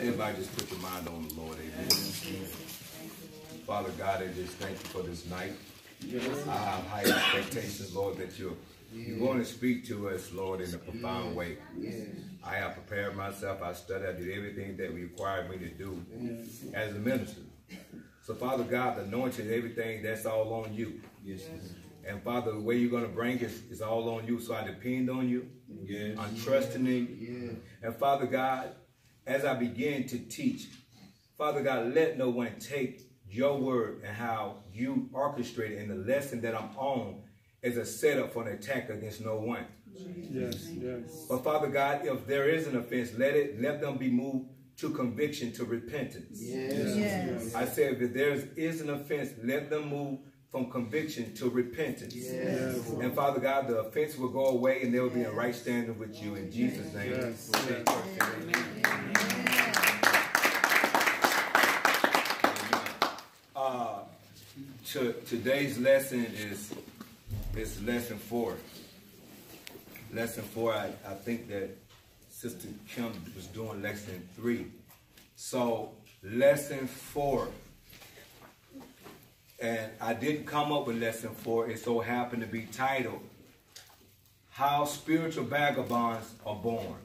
Everybody just put your mind on the Lord. Amen. Father God, I just thank you for this night. I have high expectations, Lord, that you're, you're going to speak to us, Lord, in a profound way. I have prepared myself. I studied. I did everything that required me to do as a minister. So, Father God, the anointing, everything, that's all on you. Yes. And Father, the way you're going to bring it is all on you. So I depend on you. Yes. I'm trusting in you. And Father God, as I begin to teach, Father God, let no one take your word and how you orchestrate it and the lesson that I'm on as a setup for an attack against no one. Yes, yes. But Father God, if there is an offense, let it let them be moved to conviction, to repentance. Yes. Yes. I said, if there is an offense, let them move from conviction to repentance. Yes. And Father God, the offense will go away and they will be in right standing with you in Jesus' name. Yes. Uh, to, today's lesson is is lesson four. Lesson four, I, I think that Sister Kim was doing lesson three. So lesson four, and I didn't come up with lesson four. It so happened to be titled "How Spiritual Vagabonds Are Born."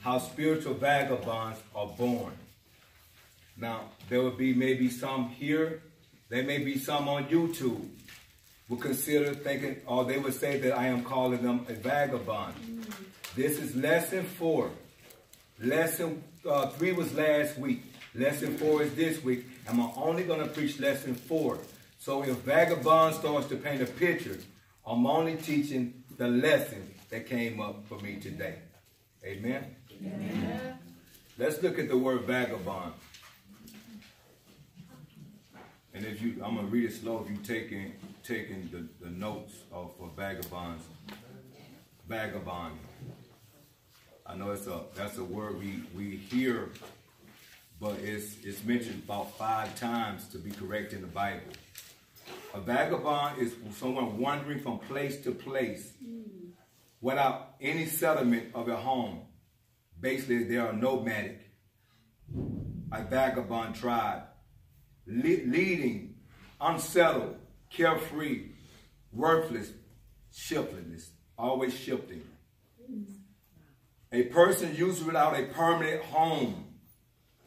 How spiritual vagabonds are born. Now, there will be maybe some here, there may be some on YouTube will consider thinking, or they would say that I am calling them a vagabond. This is lesson four. Lesson uh, three was last week. Lesson four is this week. And I'm only going to preach lesson four. So if vagabond starts to paint a picture, I'm only teaching the lesson that came up for me today. Amen. Amen. Let's look at the word vagabond. And if you, I'm gonna read it slow. If you taking taking the, the notes of for vagabonds, vagabond. I know it's a that's a word we we hear, but it's it's mentioned about five times to be correct in the Bible. A vagabond is someone wandering from place to place without any settlement of a home. Basically, they are nomadic, a vagabond tribe, le- leading, unsettled, carefree, worthless, shiftless, always shifting. A person usually without a permanent home.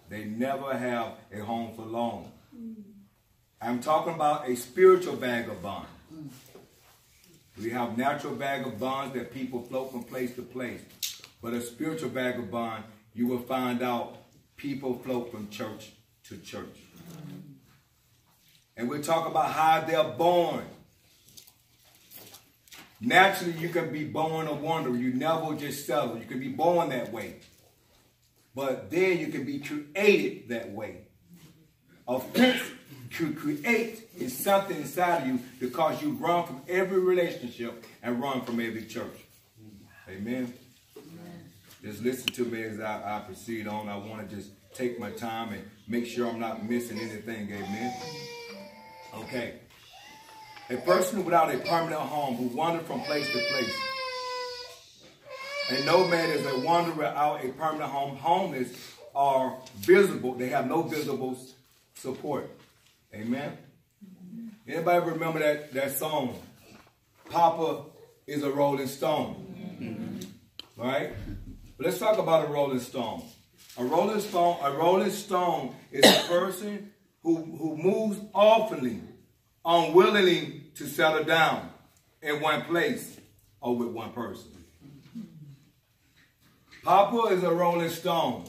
They never have a home for long. I'm talking about a spiritual vagabond. We have natural vagabonds that people float from place to place. But a spiritual vagabond, you will find out people float from church to church. And we'll talk about how they're born. Naturally, you can be born a wanderer. You never just settle. You can be born that way. But then you can be created that way. Offense to create is something inside of you because you run from every relationship and run from every church. Amen. Just listen to me as I, I proceed on. I want to just take my time and make sure I'm not missing anything. Amen. Okay. A person without a permanent home who wandered from place to place. A nomad is a wanderer without a permanent home. Homeless are visible. They have no visible support. Amen. Anybody remember that, that song? Papa is a rolling stone. Right? But let's talk about a rolling stone. A rolling stone, a rolling stone is a person who, who moves oftenly, unwillingly to settle down in one place or with one person. Papa is a rolling stone.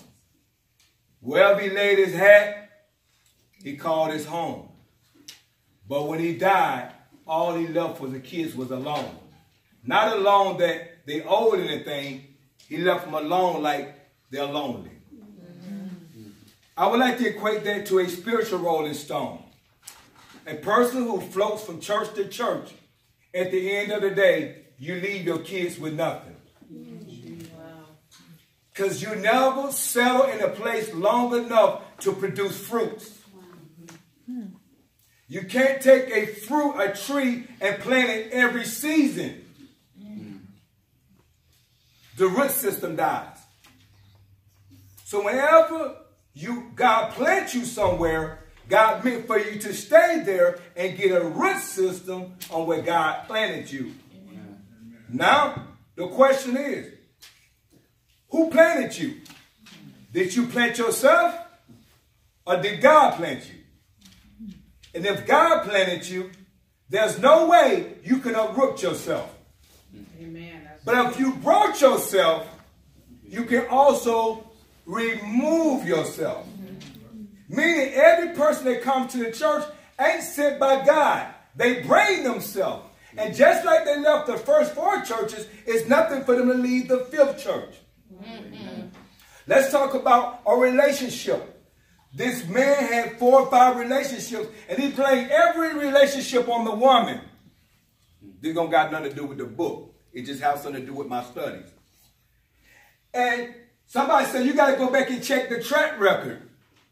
Wherever he laid his hat, he called his home. But when he died, all he left for the kids was alone. Not alone that they owed anything, he left them alone like they're lonely. I would like to equate that to a spiritual rolling stone. A person who floats from church to church, at the end of the day, you leave your kids with nothing. Because you never settle in a place long enough to produce fruits. You can't take a fruit, a tree, and plant it every season. The root system dies. So whenever you God plant you somewhere, God meant for you to stay there and get a root system on where God planted you. Amen. Now, the question is, who planted you? Did you plant yourself or did God plant you? And if God planted you, there's no way you can uproot yourself. Amen. But if you brought yourself, you can also remove yourself. Mm-hmm. Meaning every person that comes to the church ain't sent by God. They bring themselves. And just like they left the first four churches, it's nothing for them to leave the fifth church. Mm-hmm. Let's talk about a relationship. This man had four or five relationships, and he played every relationship on the woman. This don't got nothing to do with the book. It just has something to do with my studies. And somebody said, you got to go back and check the track record.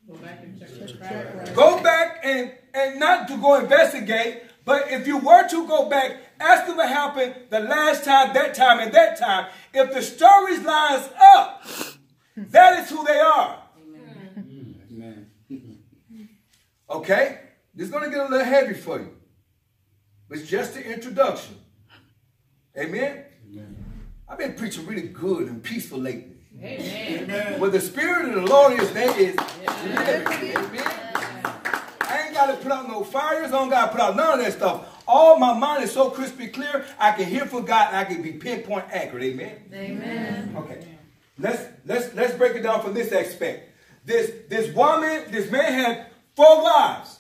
Go back and check the track record. Go back and, and not to go investigate, but if you were to go back, ask them what happened the last time, that time, and that time. If the stories lines up, that is who they are. Amen. Okay? This is going to get a little heavy for you. But it's just the introduction. Amen? Amen? I've been preaching really good and peaceful lately. Amen. Where the Spirit of the Lord is, there is liberty. Amen. I ain't got to put out no fires. I don't got to put out none of that stuff. All my mind is so crispy clear, I can hear from God I can be pinpoint accurate. Amen? Amen. Okay. Let's let's let's break it down from this aspect. This this woman, this man had four wives.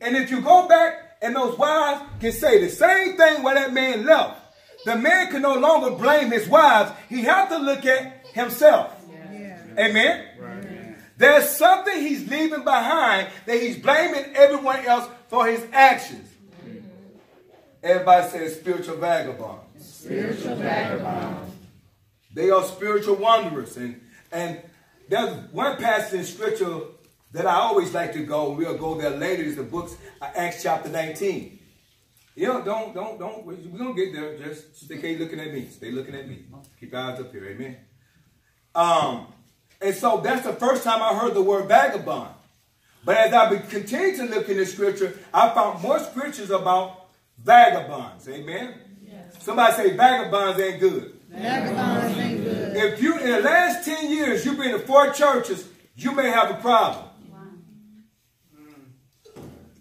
And if you go back and those wives can say the same thing when that man left, the man can no longer blame his wives. He has to look at himself. Yeah. Amen? Right. There's something he's leaving behind that he's blaming everyone else for his actions. Everybody says spiritual vagabond. Spiritual vagabond. They are spiritual wanderers. And, and there's one passage in scripture that I always like to go. We'll go there later. Is the books Acts chapter 19. You know, don't, don't, don't. We're going to get there. Just stay looking at me. Stay looking at me. Keep your eyes up here. Amen. Um, and so that's the first time I heard the word vagabond. But as I continue to look in the scripture, I found more scriptures about vagabonds. Amen. Yes. Somebody say vagabonds ain't good. Vagabonds ain't good. If you in the last 10 years you've been to four churches, you may have a problem.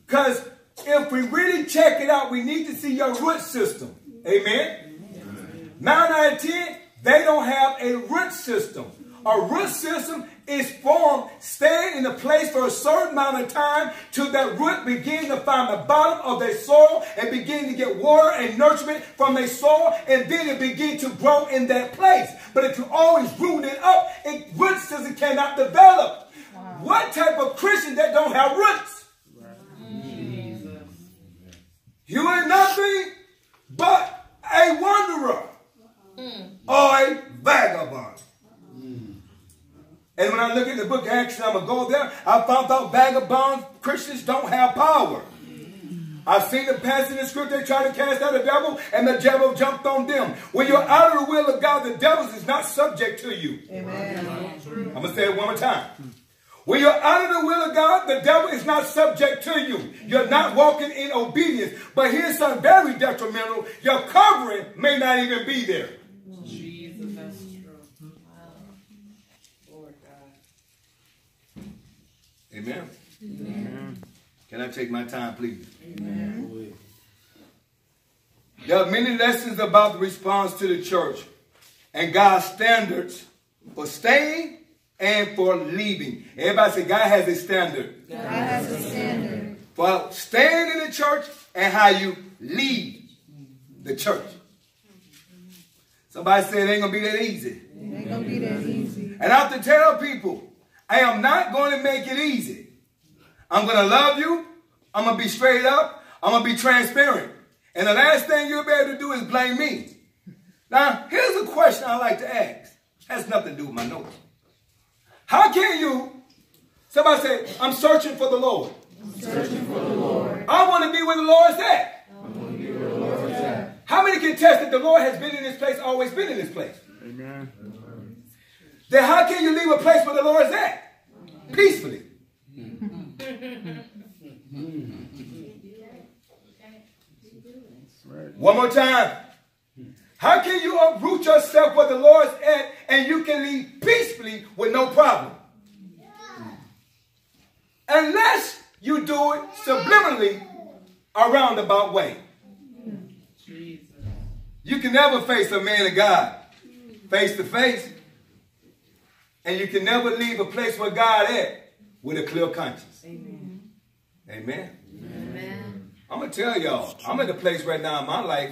Because if we really check it out, we need to see your root system. Amen? Amen. 9 out of 10, they don't have a root system. A root system is formed staying in a place for a certain amount of time till that root begin to find the bottom of their soil and begin to get water and nourishment from their soil and then it begin to grow in that place. But if you always root it up, it, root system cannot develop. Wow. What type of Christian that don't have roots? You ain't nothing but a wanderer mm. or a vagabond. And when I look at the book of Acts, I'm going to go there. I found out vagabond Christians don't have power. I've seen the passage in the scripture, they try to cast out the devil, and the devil jumped on them. When you're out of the will of God, the devil is not subject to you. Amen. I'm going to say it one more time. When you're out of the will of God, the devil is not subject to you. You're not walking in obedience. But here's something very detrimental. Your covering may not even be there. Jesus, that's true. Lord God. Amen. Amen. Can I take my time, please? Amen. There are many lessons about the response to the church and God's standards for staying and for leaving. Everybody say God has a standard. God has a standard. For staying in the church and how you lead the church. Somebody said it ain't gonna be that easy. It ain't gonna be that easy. And I have to tell people, I am not going to make it easy. I'm gonna love you. I'm gonna be straight up. I'm gonna be transparent. And the last thing you'll be able to do is blame me. Now, here's a question I like to ask. Has nothing to do with my notes. How can you, somebody say, I'm searching for the Lord. I'm searching for the Lord. I want to be where the. I to the Lord's at. How many can test that the Lord has been in this place, always been in this place? Amen. Then how can you leave a place where the Lord is at? Peacefully. One more time. How can you uproot yourself where the Lord's at and you can leave peacefully with no problem? Unless you do it subliminally a roundabout way. You can never face a man of God face to face. And you can never leave a place where God at with a clear conscience. Amen. Amen. Amen. I'm going to tell y'all, I'm at the place right now in my life,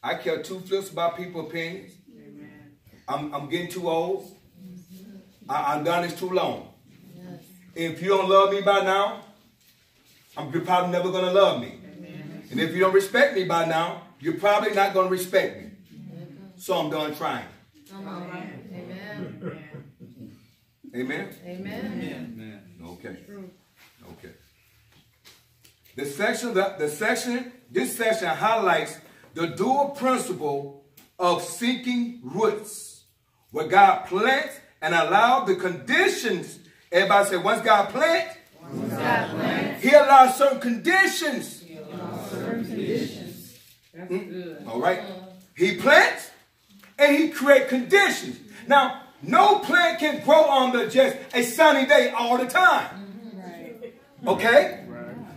I care two flips about people's opinions. Amen. I'm, I'm getting too old. Mm-hmm. I, I'm done this too long. Yes. If you don't love me by now, I'm, you're probably never going to love me. Amen. And if you don't respect me by now, you're probably not going to respect me. So I'm done trying. Amen. Amen. Amen. Amen. Okay. Okay. The section, the, the section, this section highlights the dual principle of seeking roots, where God plants and allows the conditions. Everybody say, once God plants, once God plants He allows certain conditions. He allows certain conditions. That's mm. good. All right. He plants and he creates conditions. Now, no plant can grow on the just a sunny day all the time. Okay?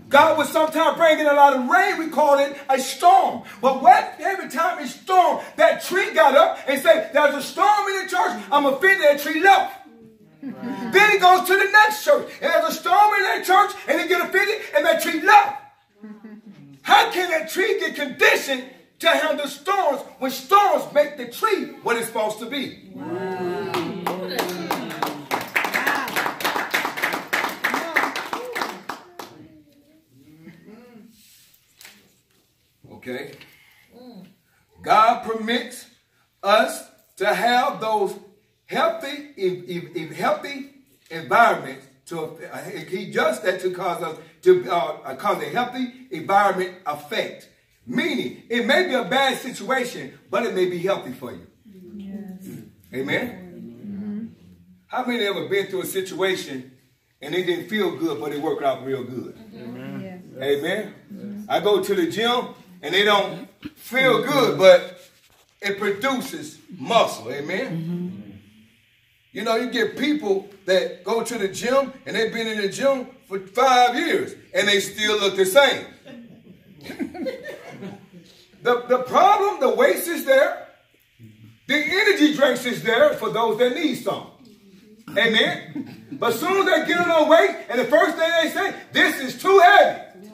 God will sometimes bring in a lot of rain. We call it a storm. But what every time it's storm, that tree got up and said, there's a storm in the church. I'm offended that tree left. Then he goes to the next church. And there's a storm in that church and he get offended and that tree left. How can that tree get conditioned to handle storms when storms make the tree what it's supposed to be. Wow. Okay. God permits us to have those healthy, if, if, healthy environments to uh, he does that to cause us to uh, cause a healthy environment effect Meaning, it may be a bad situation, but it may be healthy for you. Yes. Amen? Mm-hmm. How many ever been through a situation and it didn't feel good, but it worked out real good? Amen. Yes. Amen? Yes. I go to the gym and they don't feel good, but it produces muscle. Amen? Mm-hmm. You know, you get people that go to the gym and they've been in the gym for five years and they still look the same. The, the problem, the waste is there. The energy drinks is there for those that need some. Amen. But as soon as they get on their weight, and the first thing they say, this is too heavy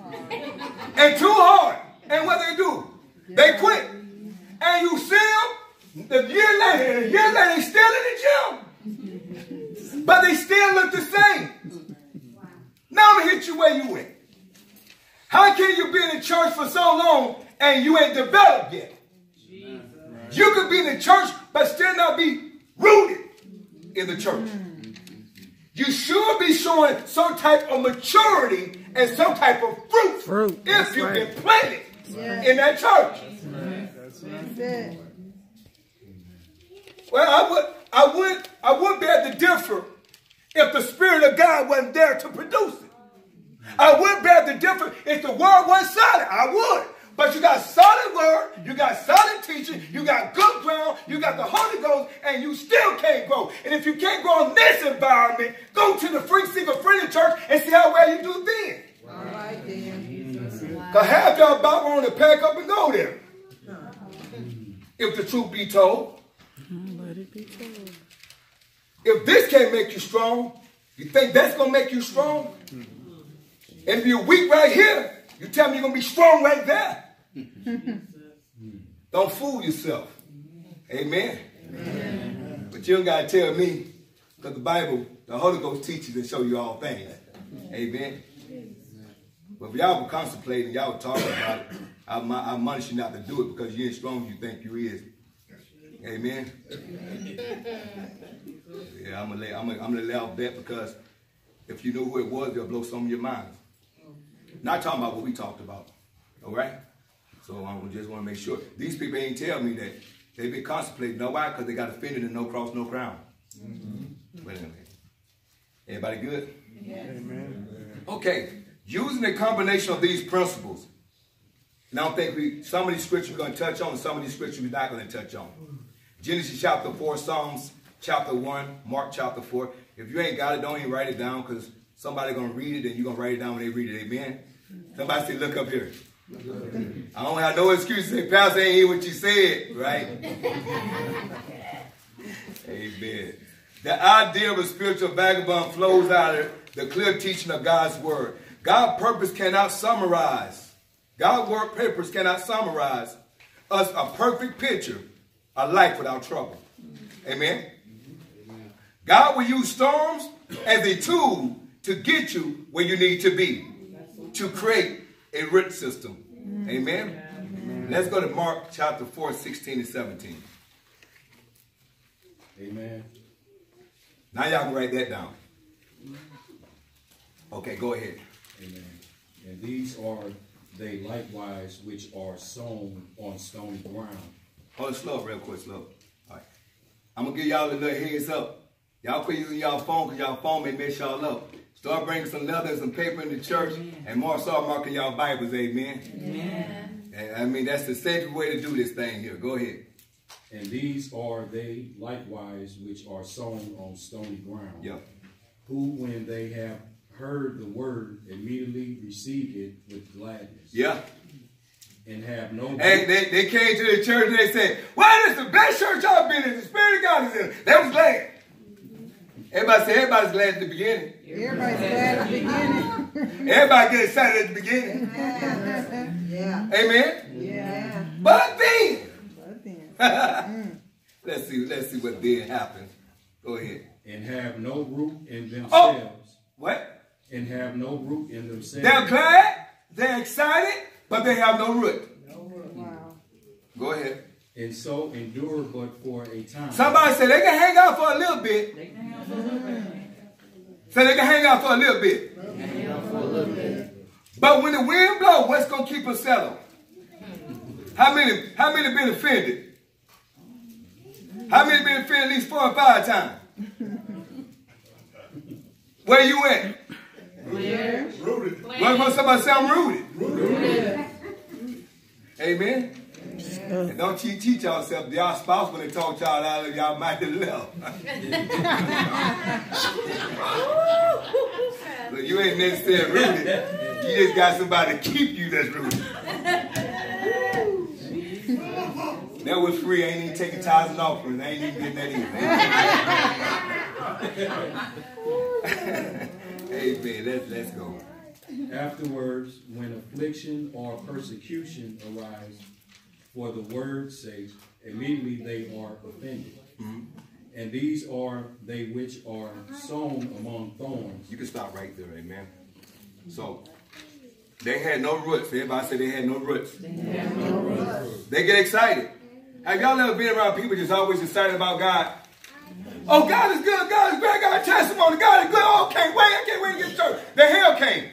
and too hard. And what they do? They quit. And you see them the year later, a year later, they still in the gym. But they still look the same. Now I'm going to hit you where you went. How can you be in the church for so long and you ain't developed yet. You could be in the church, but still not be rooted in the church. You should be showing some type of maturity and some type of fruit, fruit. if you've right. been planted in that church. That's. Well, I would, I would, I would be able to differ if the Spirit of God wasn't there to produce it. I would be able to differ if the word wasn't solid. I would. But you got solid word, you got solid teaching, you got good ground, you got the Holy Ghost, and you still can't grow. And if you can't grow in this environment, go to the Free Seeker Friendly Church and see how well you do then. All right, then. Half y'all about want to pack up and go there. Mm-hmm. If the truth be told. Let it be told. If this can't make you strong, you think that's going to make you strong? Mm-hmm. And if you're weak right here, you tell me you're going to be strong right there. Mm-hmm. don't fool yourself. Amen. Amen. But you don't got to tell me because the Bible, the Holy Ghost teaches and show you all things. Amen. But if y'all were contemplating, y'all were talking about it, I, I admonish you not to do it because you ain't strong as you think you is. Amen. Yeah, I'm gonna lay, I'm gonna, I'm gonna lay off that because if you know who it was, it'll blow some of your minds. Not talking about what we talked about. All right? So I just want to make sure. These people ain't tell me that they've been contemplating. Nobody because they got offended and no cross, no crown. Mm -hmm. Everybody good? Amen. Okay. Using a combination of these principles. And I don't think we, some of these scriptures we're going to touch on, some of these scriptures we're not going to touch on. Genesis chapter 4, Psalms chapter 1, Mark chapter 4. If you ain't got it, don't even write it down because somebody going to read it and you're going to write it down when they read it. Amen. Somebody say, look up here. I don't have no excuse to say, Pastor ain't hear what you said, right? Amen. The idea of a spiritual vagabond flows out of the clear teaching of God's word. God's purpose cannot summarize. God's work purpose cannot summarize us a perfect picture of life without trouble. Amen. God will use storms as a tool to get you where you need to be, to create a root system. Amen. Let's go to Mark chapter 4, 16 and 17. Amen. Now y'all can write that down. Okay, go ahead. Amen. And these are they likewise which are sown on stony ground. Hold it slow, real quick, slow. All right. I'm gonna give y'all a little heads up. Y'all quit using y'all phone because y'all phone may mess y'all up. Start bringing some leather and some paper in the church and more start marking y'all Bibles, amen. Amen. And I mean that's the safest way to do this thing here. Go ahead. And these are they likewise which are sown on stony ground. Yep. Who, when they have heard the word, immediately received it with gladness. Yeah. And have no. Hey, they, they came to the church and they said, Well, this is the best church I've been in. The Spirit of God is in it. They was glad. Everybody said everybody's glad at the beginning. Everybody's glad at the beginning. Everybody get excited at the beginning. Yeah. Amen. Yeah. But then, But then. let's see, let's see what then happens. Go ahead. And have no root in oh, themselves. Oh. What? And have no root in themselves. They're glad, they're excited, but they have no root. Wow. Go ahead. And so endure but for a time. Somebody said they can hang out for a little bit. Say they can hang out for a little bit. But when the wind blows, what's gonna keep us settled? How many? How many been offended? How many been offended at least four or five times? Where you at? Rooted. Where when somebody say I'm rooted? Amen. And don't cheat, teach yourself. Y'all spouse when they talk y'all out of y'all might have left. so you ain't necessarily rooted. You just got somebody to keep you that's rooted. That was free. I ain't even taking tithes and offerings. I ain't even getting that either. Amen. Let's, let's go. Afterwards, when affliction or persecution arise for the word's sake, immediately they are offended. Mm-hmm. And these are they which are sown among thorns. You can stop right there, amen. So they had no roots. Everybody said they had no roots. They get excited. Have y'all ever been around people just always excited about God? Oh, God is good. God is great. God testimony. God is good. Oh, can't wait. I can't wait to get to church. The hell came.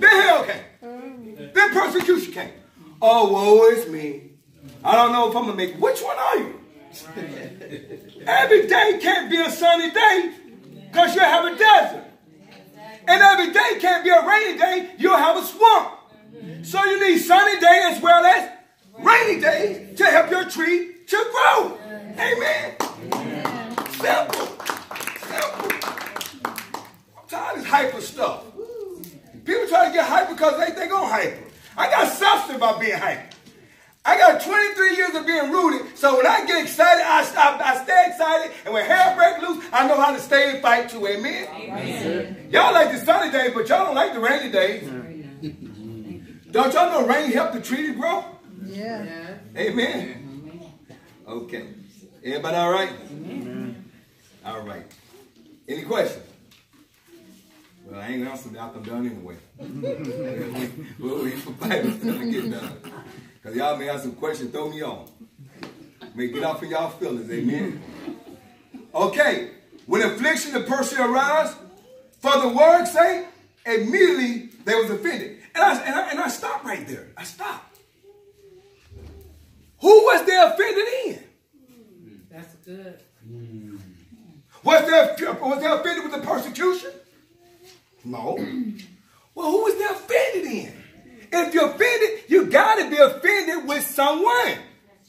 the hell came. Then persecution came. Oh, woe is me. I don't know if I'm going to make Which one are you? every day can't be a sunny day because you have a desert. And every day can't be a rainy day. You'll have a swamp. So you need sunny day as well as rainy days to help your tree to grow. Amen. Simple. Simple. I'm tired of this hyper stuff. People try to get hyper because they think I'm hyper. I got substance about being hyper. I got 23 years of being rooted, so when I get excited, I stop, I stay excited, and when hell break loose, I know how to stay and fight too. Amen. Amen. Y'all like the sunny days, but y'all don't like the rainy days. don't y'all know rain help the tree to grow? Yeah. Amen. Okay. Everybody all right? Amen. All right. Any questions? Well, I ain't answering that. I'm done anyway. we'll wait for Bible to get done. Because y'all may have some questions, throw me on. May get off of y'all feelings, amen. Okay, when affliction and persecution arise, for the word's sake, immediately they was offended. And I, and I, and I stopped right there. I stopped. They offended in? That's good. Mm. Was they, was they offended with the persecution? No. Well, who was they offended in? If you're offended, you got to be offended with someone.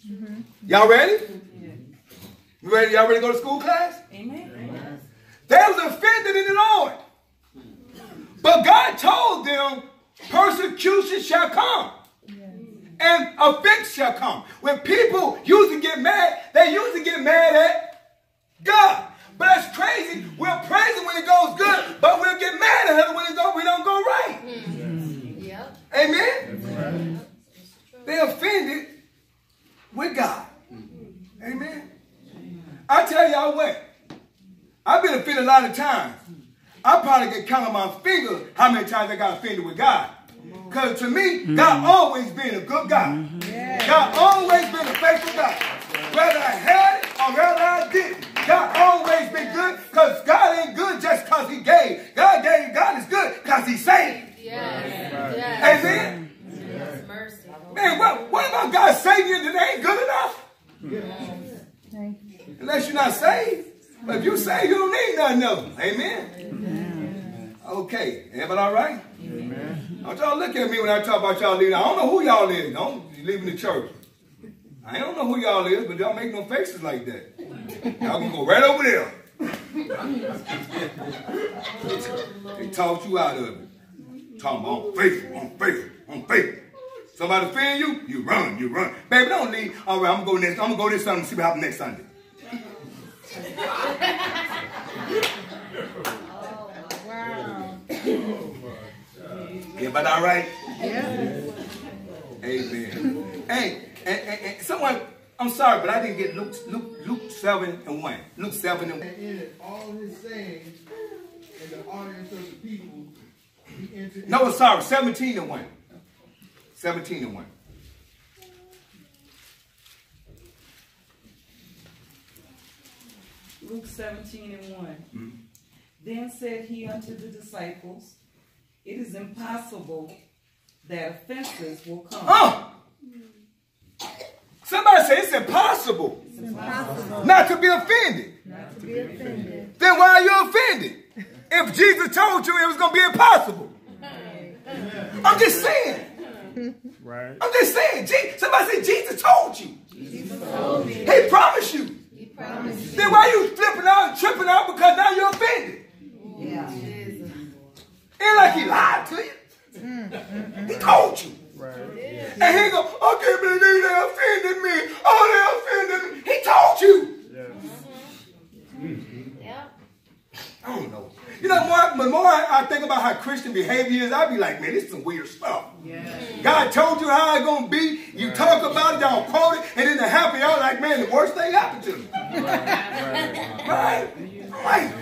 Mm-hmm. Y'all ready? Mm-hmm. You ready? Y'all ready to go to school class? Amen. They was offended in the Lord. But God told them, persecution shall come. And offense shall come. When people usually get mad, they usually get mad at God. But that's crazy. We'll praise him when it goes good, but we'll get mad at him when it go, we don't go right. Yep. Amen? They offended with God. Amen? I tell y'all what, I've been offended a lot of times. I probably can count on my finger how many times I got offended with God. Because to me, God mm-hmm. always been a good God. Mm-hmm. God always been a faithful God. Whether I had it or whether I didn't. God always been good because God ain't good just because he gave. God gave. God is good because he saved. Yes. Yes. Amen? Yes. Mercy. Man, what, what about God saving you that ain't good enough? Thank you. Unless you're not saved. But if you saved, you don't need nothing else. Amen? Okay. Everybody all right? Amen. Don't y'all look at me when I talk about y'all leaving. I don't know who y'all is. Don't leaving the church. I don't know who y'all is, but y'all make no faces like that. Y'all gonna go right over there. they talked you out of it. Talking about I'm faithful, I'm faithful, I'm faithful. Somebody offend you, you run, you run. Baby, don't leave. All right, I'm gonna go next. I'm gonna go this Sunday and see what happens next Sunday. Oh, wow. Everybody all right? Yeah. Amen. Hey, and, and, and someone, I'm sorry, but I didn't get Luke, Luke, Luke 7 and 1. Luke 7 and 1. And in it, all his sayings and the audience of the people, he entered No, sorry, 17 and 1. 17 and 1. Luke 17 and one mm-hmm. Then said he unto the disciples, It is impossible that offenses will come. Oh! Somebody say it's impossible it's Impossible not to be offended. not to be offended. Then why are you offended? If Jesus told you it was going to be impossible. I'm just saying. Right. I'm just saying. Je- Somebody say Jesus told you. Jesus told me. He promised you. He promised you. Then why are you flipping out and tripping out because now you're offended? Yeah. Ain't like he lied to you. Mm-hmm. He told you. Right. And he go, I can't believe they offended me. Oh, they offended me. He told you. Mm-hmm. Yes. Yep. I don't know. You know, more, the more I, I think about how Christian behavior is, I be like, man, this is some weird stuff. God told you how it's going to be. You talk about it, y'all quote it, and then it happen. Y'all like, man, the worst thing happened to me. Right? Right.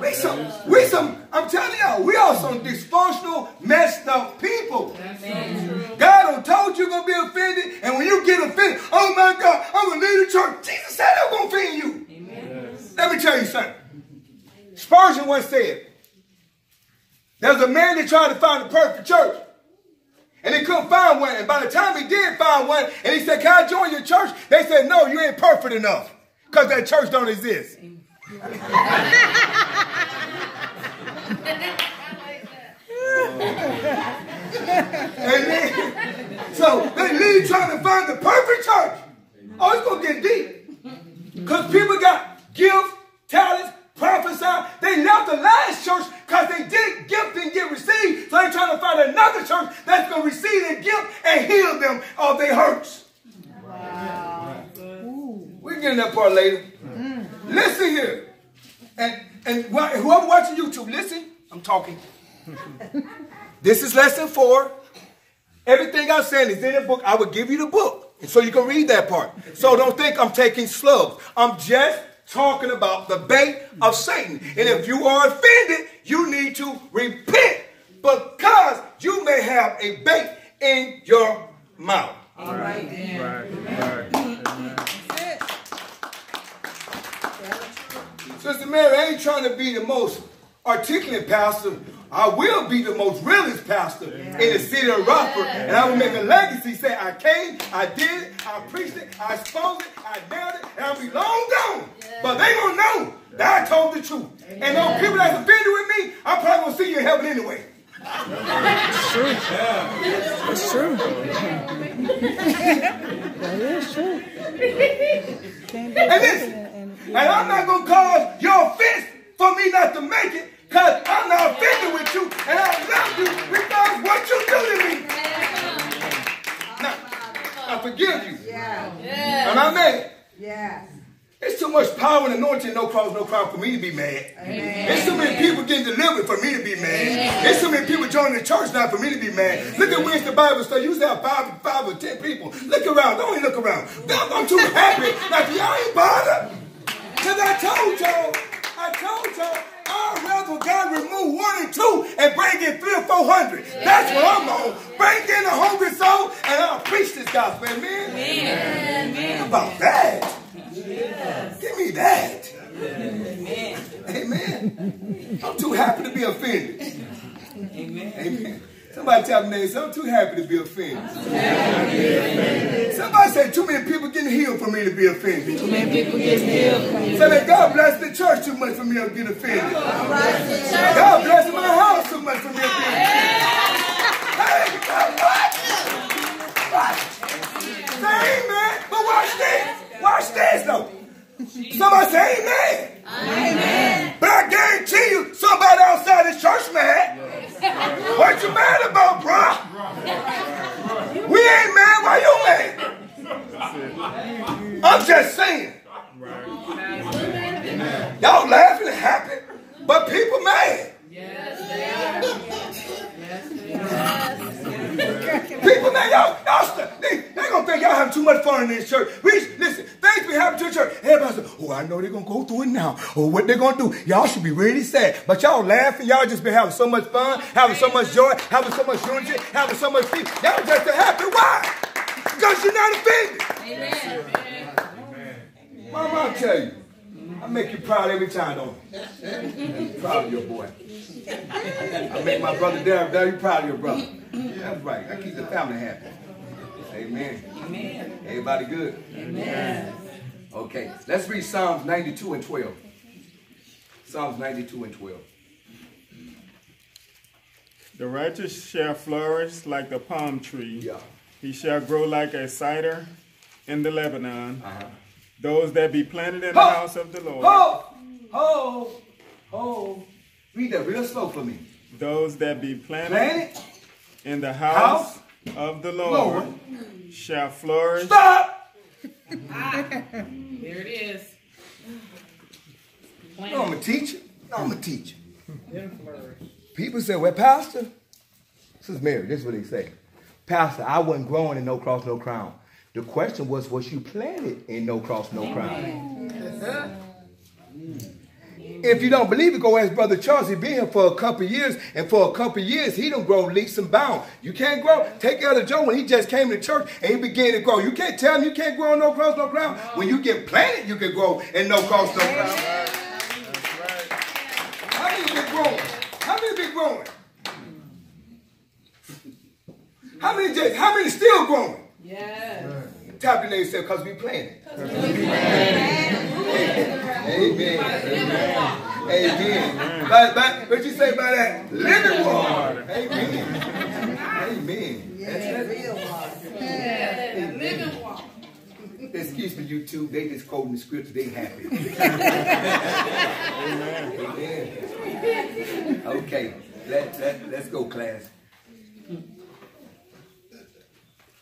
We some, we some, I'm telling y'all, we are some dysfunctional, messed up people. God done told you gonna be offended, and when you get offended, oh my God, I'm gonna leave the church. Jesus said I'm gonna offend you. Let me tell you something. Spurgeon once said, there's a man that tried to find the perfect church. And he couldn't find one. And by the time he did find one, and he said, Can I join your church? They said, No, you ain't perfect enough. Because that church don't exist. Amen. So they leave trying to find the perfect church. Oh, it's gonna get deep. Because people got gifts, talents, prophesy. They left the last church because they did gift didn't get received. So they're trying to find another church that's gonna receive their gift and heal them of their hurts. Wow. We get in that part later. Listen here. And and wh- whoever watching YouTube, listen. I'm talking. this is lesson four. Everything I'm saying is in the book. I will give you the book. And so you can read that part. So don't think I'm taking slugs. I'm just talking about the bait of Satan. And if you are offended, you need to repent because you may have a bait in your mouth. All right then. Right. Right. Amen. Mm-hmm. Sister Mary, I ain't trying to be the most articulate pastor. I will be the most realest pastor in the city of Rockford. And I will make a legacy say, I came, I did, it, I preached it, I exposed it, I nailed it, and I'll be long gone. But they gonna know that I told the truth. And those people that's offended with me, I'm probably gonna see you in heaven anyway. It's true. that is true. Can't be And listen, and, and I'm not gonna cause your offense for me not to make it, cause I'm not offended with you, and I love you regardless what you do to me. Now, I forgive you, Yeah. and I'm mad. Yes. There's too much power and anointing, no cross, no crown for me to be mad. It's too many people getting delivered for me to be mad. It's too many people joining the church now for me to be mad. Look at Wednesday Bible study. You used to have five, five or ten people. Look around. Don't even look around. I'm, I'm too happy. Like y'all ain't bothered. Cause I told y'all, I told y'all, I'd rather God remove one and two and bring in three or four hundred. That's what I'm on. Bring in a hungry soul and I'll preach this gospel. Amen. Amen. How about that? Give me that. Amen. Amen. I'm too happy to be offended. Amen. Amen. Somebody tell me, I'm too happy to be offended. Somebody say, too many people getting healed for me to be offended. too many people get healed. Say that God bless the church too much for me to get offended. God bless my house too much for me to be offended. Hey, what? What? Say amen. But watch this. Watch this though. Somebody say amen. Amen. But I guarantee you, somebody outside this church mad. What you mad about, bro? We ain't mad. Why you mad? I'm just saying. Y'all laughing and happy, but people mad. People mad. Y'all, y'all they, they gonna think y'all having too much fun in this church. We listen, things be happening to the church. Everybody say, "Oh, I know they're gonna go through it now. Or what they gonna do? Y'all should be really sad." But y'all laughing. Y'all just been having so much fun, having so much joy, having so much unity, having so much peace. Y'all just happy. Why? Because you're not offended. Mama, I'll tell you. I make you proud every time, don't I? proud of your boy. I make my brother Darren very proud of your brother. That's right. I keep the family happy. Amen. Amen. Everybody good? Amen. Okay. Let's read Psalms 92 and 12. Psalms 92 and 12. The righteous shall flourish like the palm tree. Yeah. He shall grow like a cedar in the Lebanon. Uh-huh. Those that be planted in the house of the Lord. Ho! Ho! Ho! Read that real slow for me. Those that be planted Planet. In the house, House of the Lord, Lord. shall flourish. Stop! Ah, there it is. No, I'm a teacher. No, I'm a teacher. People say, well, Pastor, this is Mary, this is what they say. Pastor, I wasn't growing in no cross, no crown. The question was, was you planted in no cross, no crown? If you don't believe it, go ask Brother Charles. He's been here for a couple years, and for a couple years, he don't grow leaps and bounds. You can't grow. Take Elder Joe when he just came to church and he began to grow. You can't tell him you can't grow in no cross, no crown. When you get planted, you can grow in no cross, no crown. How many been growing? How many been growing? How many just, how many still growing? Yes. Tap your name, say, because we planted. Amen. Amen. Amen. But, but what you say about that? Living water. Amen. Amen. Yeah, real water. Living water. Excuse me, YouTube. They just quoting the scripture. They happy. Amen. Okay. Let, let, let's go, class.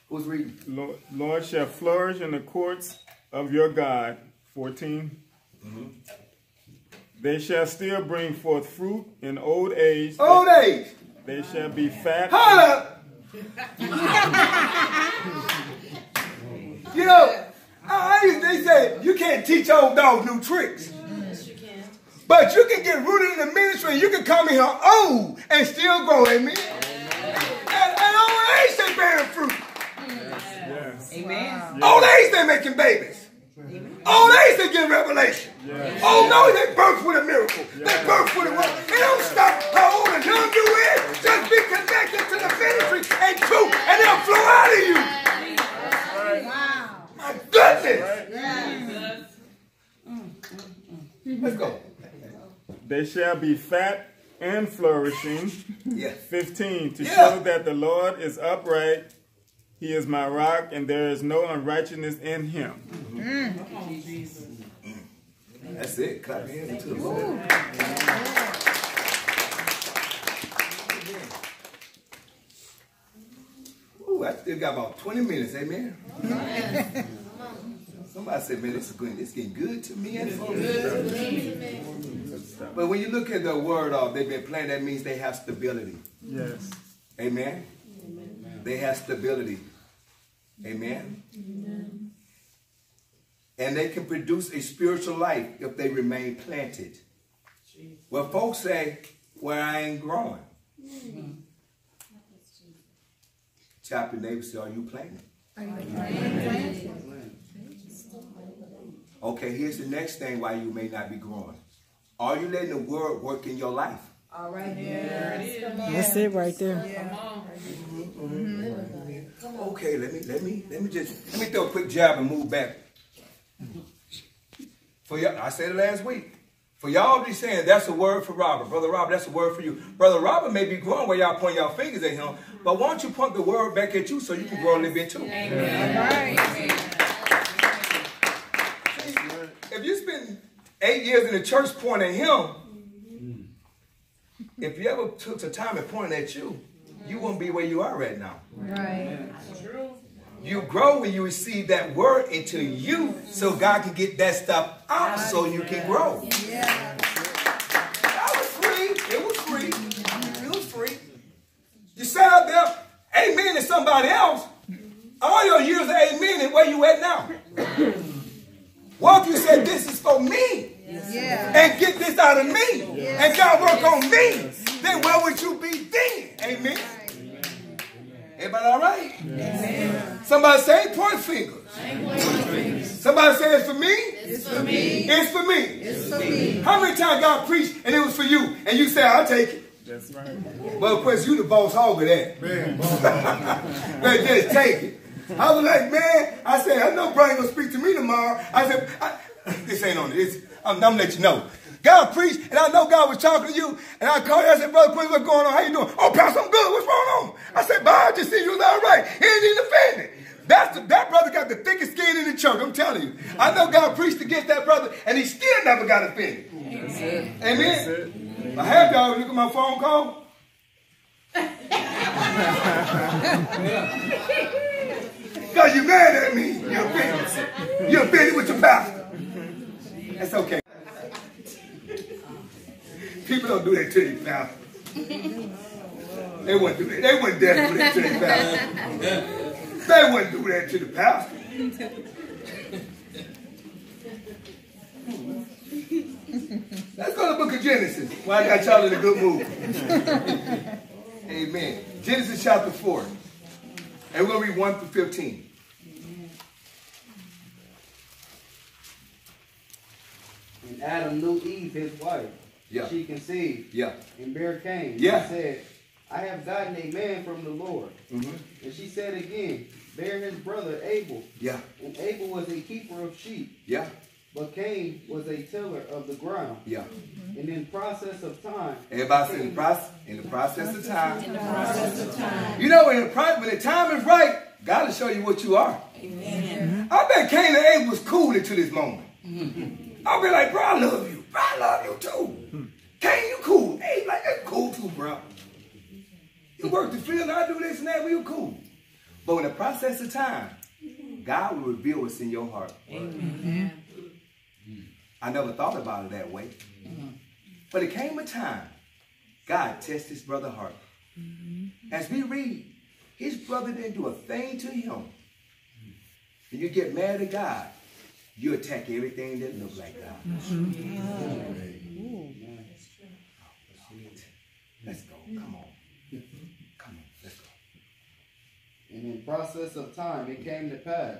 Who's reading? Lord, Lord shall flourish in the courts of your God. 14. Mm-hmm. They shall still bring forth fruit in old age. Old age. They shall be fat. Hold up. you know, I, I they say you can't teach old dogs new tricks. But you can get rooted in the ministry. You can come in here old and still grow. Amen. And, and old age they bearing fruit. Yes. Amen. Old age they making babies. Old age they get revelation. Oh no, they birth with a miracle. They birth with a word. It don't stop how old and young you is. Just be connected to the ministry and truth, and they'll flow out of you. Wow. My goodness. Yes. Let's go. They shall be fat and flourishing. Yeah. 15. To Yeah. show that the Lord is upright, he is my rock, and there is no unrighteousness in him. Mm. On, Jesus. That's it. Clap your hands to the Lord. Ooh, I still got about 20 minutes, amen. Somebody said, man, this is good. This is getting good to me. and for me." But when you look at the word of they've been playing, that means they have stability. Yes. Amen. They have stability. Amen. Amen. And they can produce a spiritual life if they remain planted. Well, folks say, well, I ain't growing. Tap your neighbor, say, are you planting? Okay, here's the next thing why you may not be growing. Are you letting the word work in your life? All right. Yes. That's it right there. Okay, let me let me let me just let me throw a quick jab and move back. For y'all, I said it last week. For y'all to be saying that's a word for Robert, brother Robert, that's a word for you. Brother Robert may be growing where y'all point y'all fingers at him, but why don't you point the word back at you so you can grow a little bit too? Amen. If you spend eight years in the church pointing at him, if you ever took the time and pointed at you, you wouldn't be where you are right now. Right. You grow when you receive that word into you so God can get that stuff out so you can grow. Yeah. That was free. It was free. It was free. You sat out there, amen to somebody else. All your years of amen and where you at now. What if you said this is for me Yeah. and get this out of me and God work on me? Then where would you be then? Amen. Everybody all right? Somebody say point fingers. Somebody say it's for me. It's for me. It's for me. It's for me. How many times God preached and it was for you and you said, I'll take it? That's right. Well, of course, you the boss hog of that. Man, just take it. I was like, man, I said, I know Brian gonna speak to me tomorrow. I said, I, this ain't on it. It's, I'm, I'm gonna let you know. God preached, and I know God was talking to you, and I called you. I said, Brother Quinn, what's going on? How you doing? Oh, Pastor, I'm good. What's going on? I said, Bob, I just see you was all right. He ain't even offended. That's the, that brother got the thickest skin in the church. I'm telling you. I know God preached against that brother, and he still never got offended. Amen. That's it. I had y'all look at my phone call. Because you're mad at me. You're offended. You're offended with your pastor. That's okay. People don't do that to you, pastor. They wouldn't do that. They wouldn't dare do that to the pastor. They wouldn't do that to the pastor. Let's go to the book of Genesis. Well, I got y'all in a good mood. Amen. Genesis chapter 4. And we're going to read 1 through 15. And Adam knew Eve, his wife. Yeah. She conceived Yeah. and bare Cain. Yeah. And said, I have gotten a man from the Lord. Mhm. And she said again, bare his brother Abel. Yeah. And Abel was a keeper of sheep, Yeah. but Cain was a tiller of the ground. Yeah. And in process of time, Everybody say in the process, in the process of time. In the process of time. You know, in the pro- when the time is right, God will show you what you are. Amen. I bet Cain and Abel was cool until this moment. I'll be like, bro, I love you. Bro, I love you too. Cain, you cool. Hey, like, that's cool too, bro. You work the field, I do this and that, we were cool. But in the process of time, God will reveal what's in your heart. I never thought about it that way. But it came a time God tested his brother's heart. As we read, his brother didn't do a thing to him. And you get mad at God, you attack everything that looks like God. Mm-hmm. Let's go. Come on. Come on. Let's go. and in process of time, it came to pass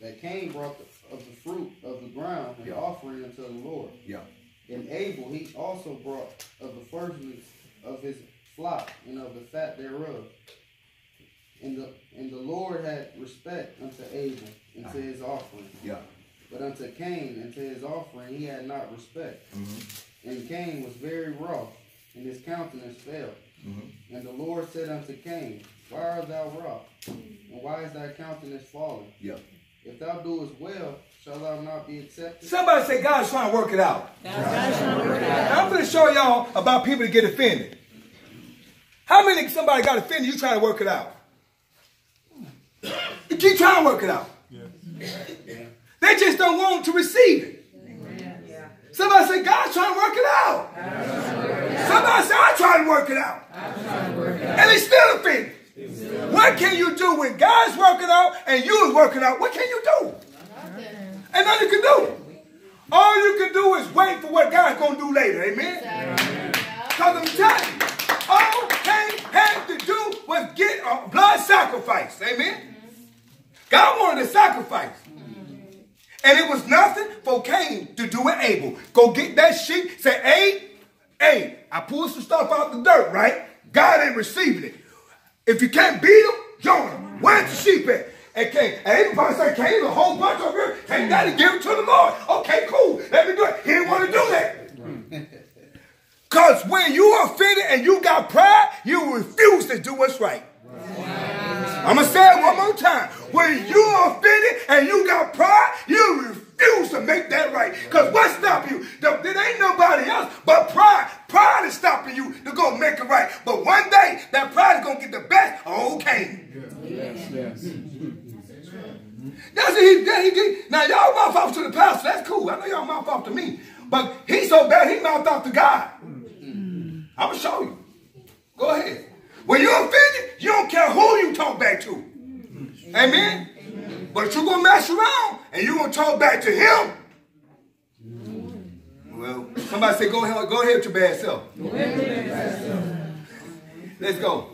that Cain brought the, of the fruit of the ground an Yeah. offering unto the Lord. Yeah. And Abel he also brought of the firstness of his flock and of the fat thereof. And the and the Lord had respect unto Abel and to uh-huh. his offering. Yeah. But unto Cain and to his offering he had not respect. Mm-hmm. And Cain was very wroth, and his countenance fell. Mm-hmm. And the Lord said unto Cain, Why art thou wroth? And why is thy countenance fallen? Yeah. If thou doest well, shall thou not be accepted? Somebody say God's trying to work it out. Now, I'm going to show y'all about people that get offended. How many somebody got offended? You trying to work it out? You keep trying to work it out. They just don't want to receive it. Somebody say God's trying to work it out. Somebody say I'm trying to work it out. And they still offended. What can you do when God's working out and you is working out? What can you do? And nothing you can do. All you can do is wait for what God's going to do later. Amen? Because I'm telling you, all Cain had to do was get a blood sacrifice. Amen? God wanted a sacrifice. And it was nothing for Cain to do with Abel. Go get that sheep. Say, hey, hey, I pulled some stuff out the dirt, right? God ain't receiving it. If you can't beat him, join him. Where's the sheep at? And Cain, and Abel probably said, Cain, a whole bunch over here. Cain got to give it to the Lord. Okay, cool. Let me do it. He didn't want to do that. Because when you are offended and you got pride, you refuse to do what's right. I'm going to say it one more time. When you are offended and you got pride, you refuse to make that right. Because what stop you? There ain't nobody else but pride. Pride is stopping you to go make it right. But one day, that pride is going to get the best of old Cain. That's what he did. He did. Now, y'all mouth off to the pastor. That's cool. I know y'all mouth off to me. But he's so bad, he mouthed off to God. I'm going to show you. Go ahead. When you're offended, you don't care who you talk back to. Amen? But you're going to mess around and you're going to talk back to him. Well, somebody say, go ahead, go ahead with your bad self. Let's go.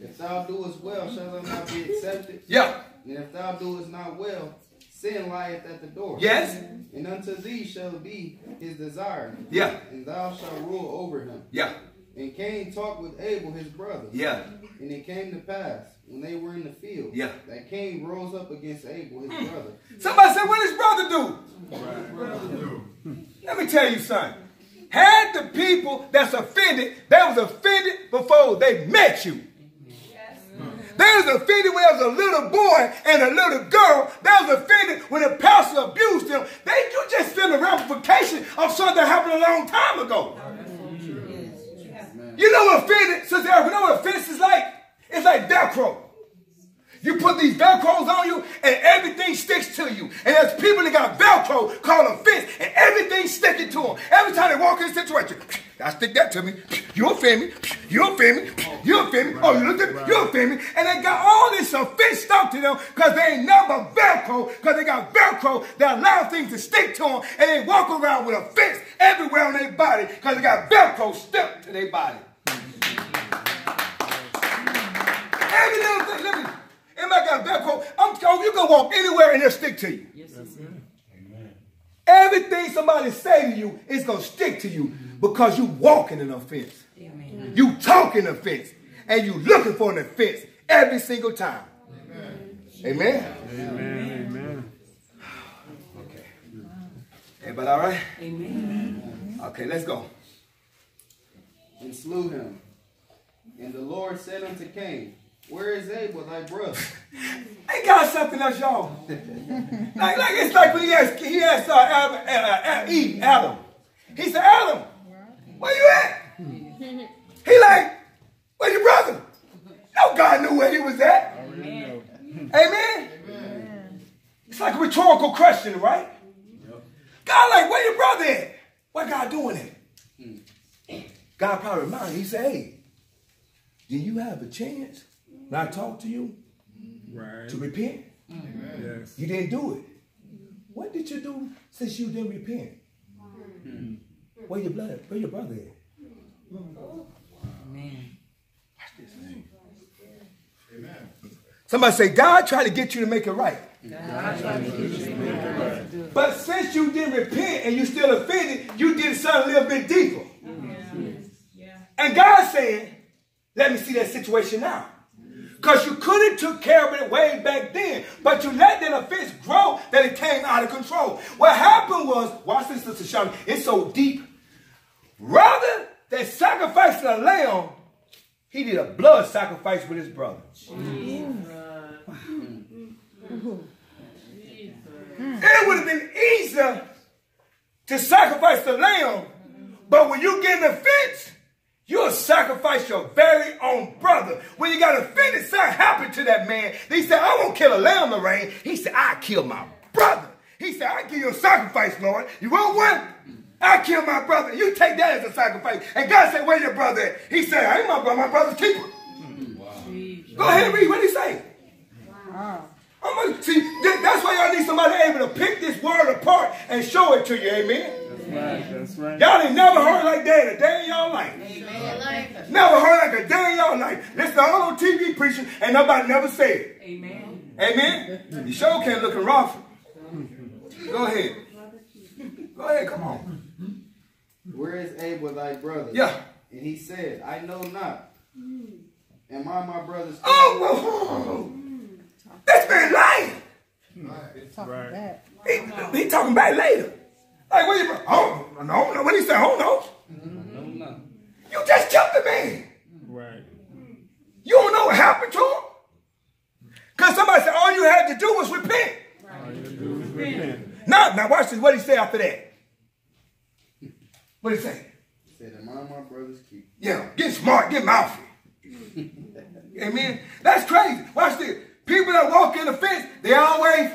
If thou doest well, shall thou not be accepted? Yeah. And if thou doest not well, sin lieth at the door. Yes. And unto thee shall be his desire. Yeah. And thou shalt rule over him. Yeah. And Cain talked with Abel his brother. Yeah. And it came to pass when they were in the field Yeah. that Cain rose up against Abel his hmm. brother. Somebody said, what did his brother do? Let me tell you something. Had the people that's offended, they was offended before they met you. Yes. They was offended when there was a little boy and a little girl. They was offended when the pastor abused them. They you just feel the ramification of something that happened a long time ago. You know what offended, Sister Erica, you know what offense is like? It's like Velcro. You put these Velcros on you and everything sticks to you. And there's people that got Velcro called offense and everything sticking to them. Every time they walk in a situation, I stick that to me. You offend me. You offend me. You offend me. Oh, you look at me. You offend me. And they got all this offense stuck to them because they ain't never Velcro because they got Velcro that allows things to stick to them and they walk around with a offense everywhere on their body because they got Velcro stuck to their body. Every little thing, anybody got Velcro, I'm telling you, you can walk anywhere and it'll stick to you. Yes, sir. Amen. Everything somebody say to you is going to stick to you because you walking an offense. You talking offense. And you looking for an offense every single time. Amen. Amen. Okay. Everybody all right? Amen. Okay, let's go. and slew him. And the Lord said unto Cain, Where is Abel thy brother? Ain't got something else, y'all. like, like it's like when he asked, he asked uh, Adam, uh, uh, Eve, Adam. He said, Adam, where you at? He like, where's your brother? No, God knew where he was at. Amen. It's like a rhetorical question, right? God like, where your brother at? What God doing it? God probably reminded him, he said, hey, do you have a chance when I talk to you Right. to repent? Yes. You didn't do it. What did you do since you didn't repent? Hmm. Where your blood? Where your brother at? Amen. Somebody say, God tried to get you to make it right. But since you didn't repent and you still offended, you did something a little bit deeper. And God saying, let me see that situation now. Because you could have took care of it way back then. But you let that offense grow that it came out of control. What happened was, watch this, Sister Shawty, it's so deep. Rather than sacrificing a lamb, he did a blood sacrifice with his brother. It would have been easier to sacrifice the lamb, but when you get an offense, you'll sacrifice your very own brother. When you got offended, something happened to that man. He said, I won't kill a lamb, Lorraine. He said, I kill my brother. He said, I give you a sacrifice, Lord. You want one? I kill my brother. You take that as a sacrifice. And God said, where's your brother at? He said, I ain't my brother. My brother's keeper. Go ahead and read. What did he say? I'm gonna, see, that's why y'all need somebody able to pick this word apart and show it to you. Amen. Right, that's right. Y'all ain't never heard like that in a day in y'all life. Amen. Never heard like a day in y'all life. Listen, all on TV preaching and nobody never said it. Amen. Amen. You sure can't look rough. Go ahead. Go ahead, come on. Where is Abel thy brother? Yeah. And he said, I know not. Am I my brother's Oh. This man lying. Right. He, he talking about later. Like, what you, oh, no, no, what he say? Oh, no. No, no. You just killed the man. Right. You don't know what happened to him? Because somebody said all you had to do was repent. All you do is repent. Now, now watch this. What did he say after that? What did he say? He said, Am I my brother's keeper? Yeah, get smart, get mouthy. Amen. That's crazy. Watch this. People that walk in the fence, they always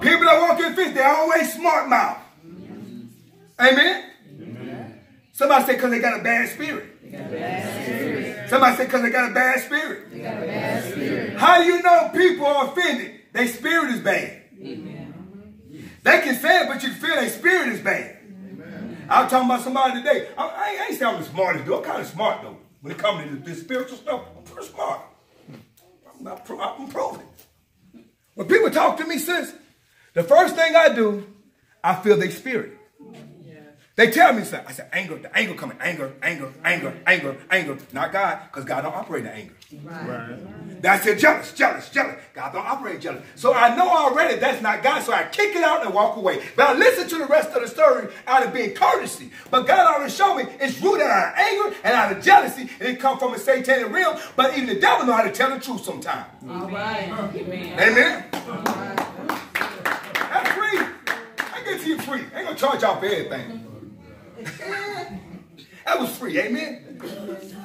people that walk in fence, they always smart mouth. Amen. Somebody say because they got a bad spirit. Somebody say because they got a bad spirit. How you know people are offended? Their spirit is bad. They can say it, but you feel their spirit is bad. I was talking about somebody today. I, I, ain't- I ain't saying I'm the smartest dude. I'm kind of smart though. When it comes to this, spiritual stuff, I'm pretty smart. I'm, not pro- I'm. When people talk to me, sis, the first thing I do, I feel their spirit. They tell me something. I said, anger, the anger coming, anger, anger, anger, anger, anger. Not God, because God don't operate in anger. Right. Then I said, jealous, jealous, jealous. God don't operate jealous. So I know already that's not God, so I kick it out and walk away. But I listen to the rest of the story out of being courtesy. But God already showed me it's rooted out of anger and out of jealousy, and it come from a satanic realm. But even the devil know how to tell the truth sometimes. All right. Amen. Amen? That's free. Free. I ain't gonna charge y'all for everything. that was free, amen?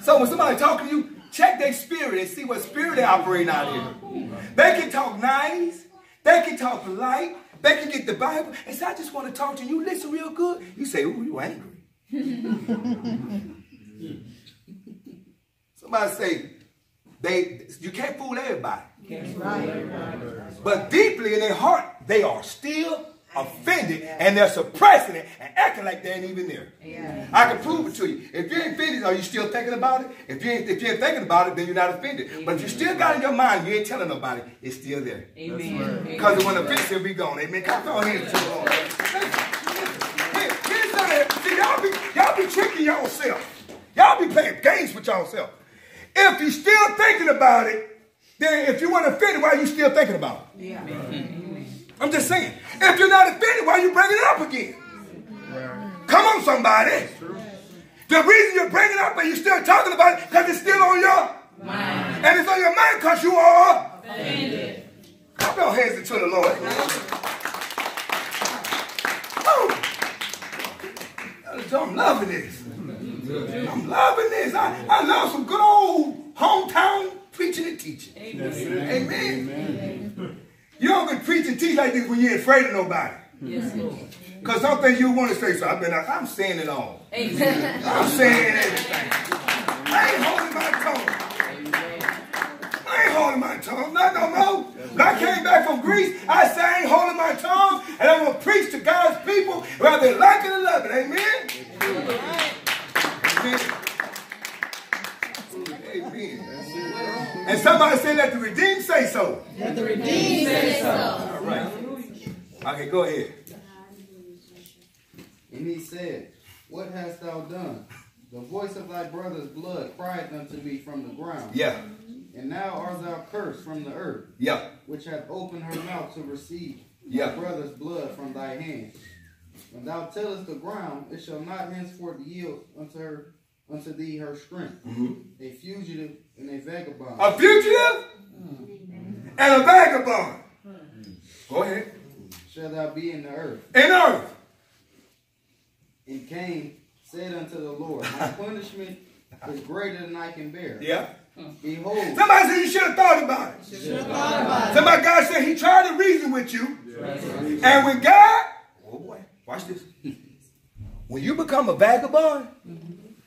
So when somebody talking to you, check their spirit and see what spirit they operating out here. They can talk nice, they can talk polite, they can get the Bible, and say, I just want to talk to you, listen real good. You say, ooh, you angry. Somebody say, they you can't fool everybody. But deeply in their heart, they are still offended and they're suppressing it and acting like they ain't even there. I can prove it to you. If you ain't offended, are you still thinking about it? If you ain't, if you ain't thinking about it, then you're not offended. But if you still got it in your mind, you ain't telling nobody, it's still there. Amen. Because when the offense will be gone. Amen. Come on here to the Lord. Here- here's. See, y'all be, y'all be tricking yourself. Y'all be playing games with yourself. If you're still thinking about it, then if you want to offended, why are you still thinking about it? Yeah. I'm just saying. If you're not offended, why are you bringing it up again? Come on, somebody. The reason you're bringing it up and you're still talking about it because it's still on your mind. And it's on your mind because you are offended. Clap your hands into the Lord. I'm loving this. I'm loving this. I, I love some good old hometown preaching and teaching. amen Amen. You don't be and teach like this when you ain't afraid of nobody. Yes, Lord. Because some things you want to say, so I've been, like, I'm saying it all. Amen. I'm saying everything. I ain't holding my tongue. I ain't holding my tongue. Not no more. When I came back from Greece, I said I ain't holding my tongue, and I'm going to preach to God's people, whether they like it or love it. Amen? Amen. Amen. And somebody say, that the redeemed say so. Let the redeemed say so. All right. Okay, go ahead. And he said, What hast thou done? The voice of thy brother's blood crieth unto me from the ground. Yeah, And now art thou cursed from the earth, yeah, which hath opened her mouth to receive Yeah. thy brother's blood from thy hand. When thou tellest the ground, it shall not henceforth yield unto her unto thee her strength. Mm-hmm. A fugitive and a vagabond. a fugitive and a vagabond. Go ahead. shall thou be in the earth. In earth. And Cain said unto the Lord, My punishment is greater than I can bear. Yeah. Behold, Somebody said you should have thought about it. Somebody God said he tried to reason with you. And when God, oh boy, watch this. When you become a vagabond,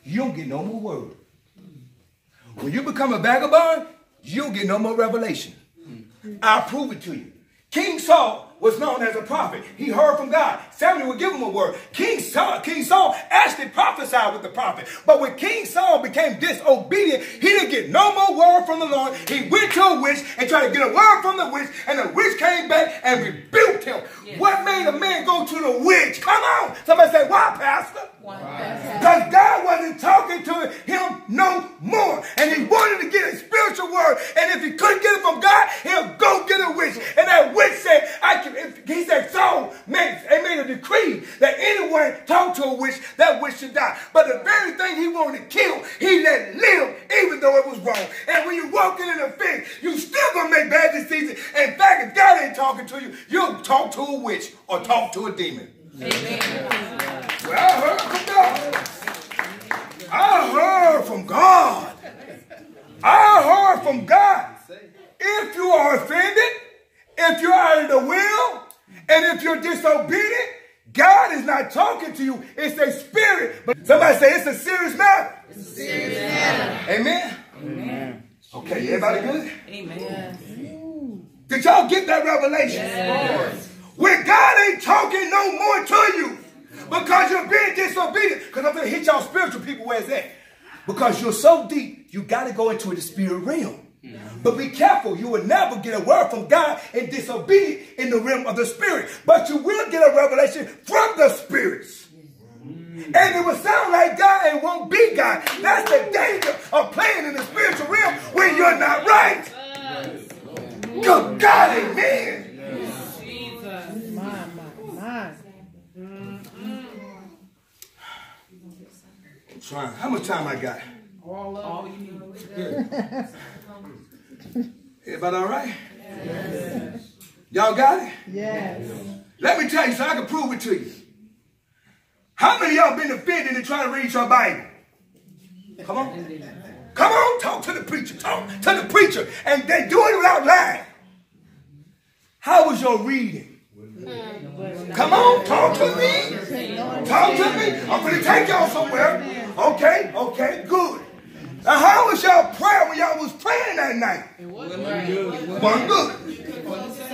you don't get no more word. When you become a vagabond, you don't get no more revelation. I'll prove it to you. King Saul was known as a prophet. He heard from God. Samuel would give him a word. King Saul, King Saul actually prophesied with the prophet. But when King Saul became disobedient, he didn't get no more word from the Lord. He went to a witch and tried to get a word from the witch, and the witch came back and rebuked him. What made a man go to the witch? Come on. Somebody say, why, Pastor? Because God wasn't talking to him no more. And he wanted to get a spiritual word. And if he couldn't get it from God, he'll go get a witch. And that witch said, I can, if, he said, so made, they made a decree that anyone talk to a witch, that witch should die. But the very thing he wanted to kill, he let live, even though it was wrong. And when you're walking in a fig, you still gonna make bad decisions. In fact, if God ain't talking to you, you'll talk to a witch or talk to a demon. Well, I heard from God. I heard from God. I heard from God. If you are offended, if you're out of the will, and if you're disobedient, God is not talking to you. It's a spirit. But somebody say it's a serious matter. It's a serious matter. Amen. Amen. Okay, everybody good? Amen. Did y'all get that revelation? When God ain't talking no more to you because you're being disobedient. Because I'm going to hit y'all spiritual people where it's at. Because you're so deep, you got to go into the spirit realm. Mm-hmm. But be careful, you will never get a word from God and disobedient in the realm of the spirit. But you will get a revelation from the spirits. Mm-hmm. And it will sound like God and won't be God. That's the danger of playing in the spiritual realm when you're not right. Good God, amen. My, my, my. I'm trying. How much time I got? All you need. Everybody all right? Y'all got it? Yes. Let me tell you so I can prove it to you. How many of y'all been offended and trying to read your Bible? Come on. Come on, talk to the preacher. Talk to the preacher. And they do it without lying. How was your reading? Come on, talk to me. Talk to me. I'm going to take y'all somewhere. Okay, okay, good. Now, how was y'all prayer when y'all was praying that night? It wasn't good.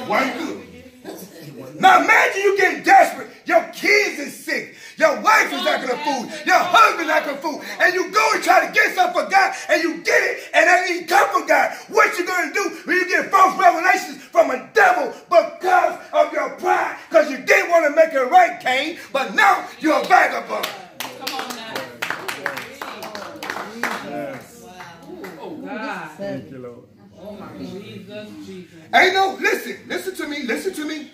One good. Now imagine you getting desperate. Your kids is sick. Your wife is lacking of food. Your husband lacking of food. And you go and try to get something for God and you get it and that ain't come from God. What you gonna do when you get false revelations from a devil because of your pride? Because you didn't want to make it right, Cain, but now you're a vagabond. Come on now. Oh God. Thank you, Lord. Oh my Jesus, Jesus. Ain't no, listen, listen to me, listen to me.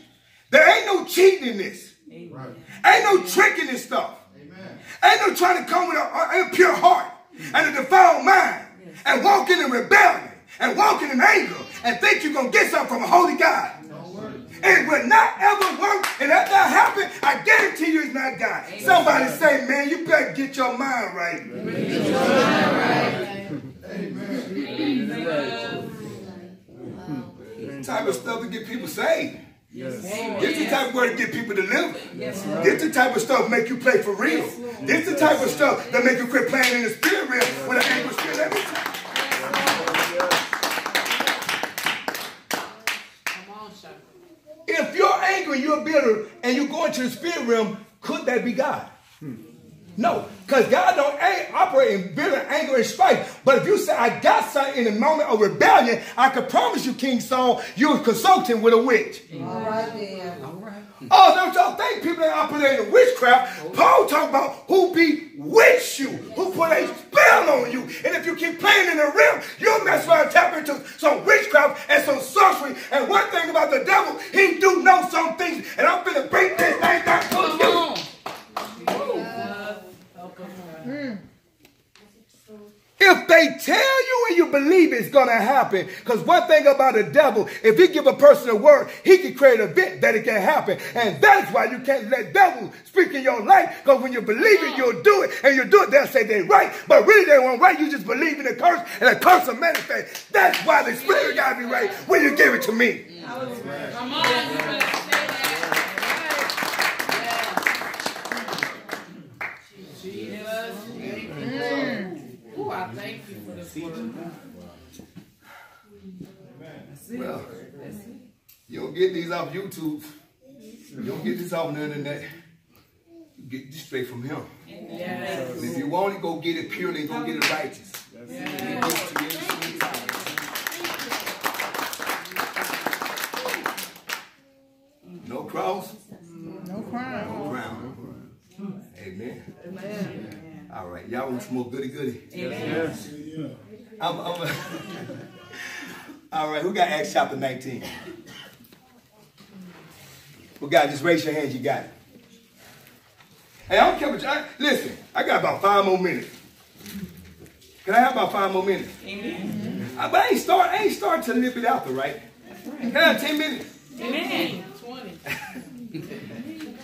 There ain't no cheating in this. Ain't no tricking this stuff. Ain't no trying to come with a, a pure heart and a defiled mind and walking in rebellion and walking in anger and think you're going to get something from a holy God. It will not ever work. And if that happen, I guarantee you it's not God. Somebody say, man, you better get your mind right. Type of stuff to get people saved. This the type of word to get people delivered. This the type of stuff make you play for real. This the type of stuff that make you quit playing in the spirit realm with an angry spirit every time. If you're angry, you're bitter, and you go into the spirit realm, could that be God? No, because God don't operate in bitter anger and strife. But if you say, I got something in a moment of rebellion, I can promise you, King Saul, you was consulting with a witch. All right then. All right. Oh, don't y'all think people that operate in witchcraft? Paul talk about who bewitch you, who put a spell on you. And if you keep playing in the realm, you'll mess around and tap into some witchcraft and some sorcery. And one thing about the devil, he do know some things. And I'm finna break this thing down for you. If they tell you and you believe it's going to happen, because one thing about the devil, if he give a person a word, he can create a bit that it can happen. And that's why you can't let devil speak in your life, because when you believe it, you'll do it. And you do it, they'll say they're right. But really they weren't right. You just believe in the curse, and the curse will manifest. That's why the spirit got to be right when you give it to me. Come on, you better say that. Jesus. Ooh, I thank you for this word. Well, you don't get these off YouTube. You don't get this off the internet. You get this straight from him. Yes. And if you want it, go get it purely and go get it righteous. No cross, No crime. no crown. Amen. All right, y'all want some more goody goody? I'm, I'm all right, who got Acts chapter 19? Well, got? Just raise your hands. you got it. Hey, I don't care what y'all, listen, I got about five more minutes. Can I have about five more minutes? Amen. Uh, but I ain't start, I ain't start to a it out after, right? Can I have 10 minutes? Amen. 20.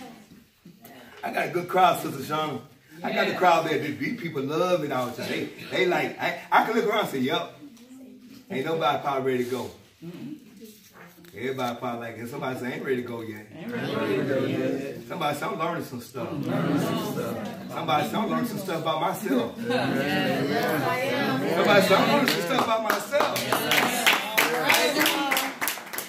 I got a good crowd, Sister Shauna. I got the crowd there. These people love it all the time. They, they like, I, I can look around and say, yup. Ain't nobody probably ready to go. Mm-hmm. Everybody probably like, it. somebody say, ain't ready to go yet. Somebody say, I'm learning some stuff. Somebody say, I'm learning some stuff about myself. Somebody say, I'm learning some stuff about myself.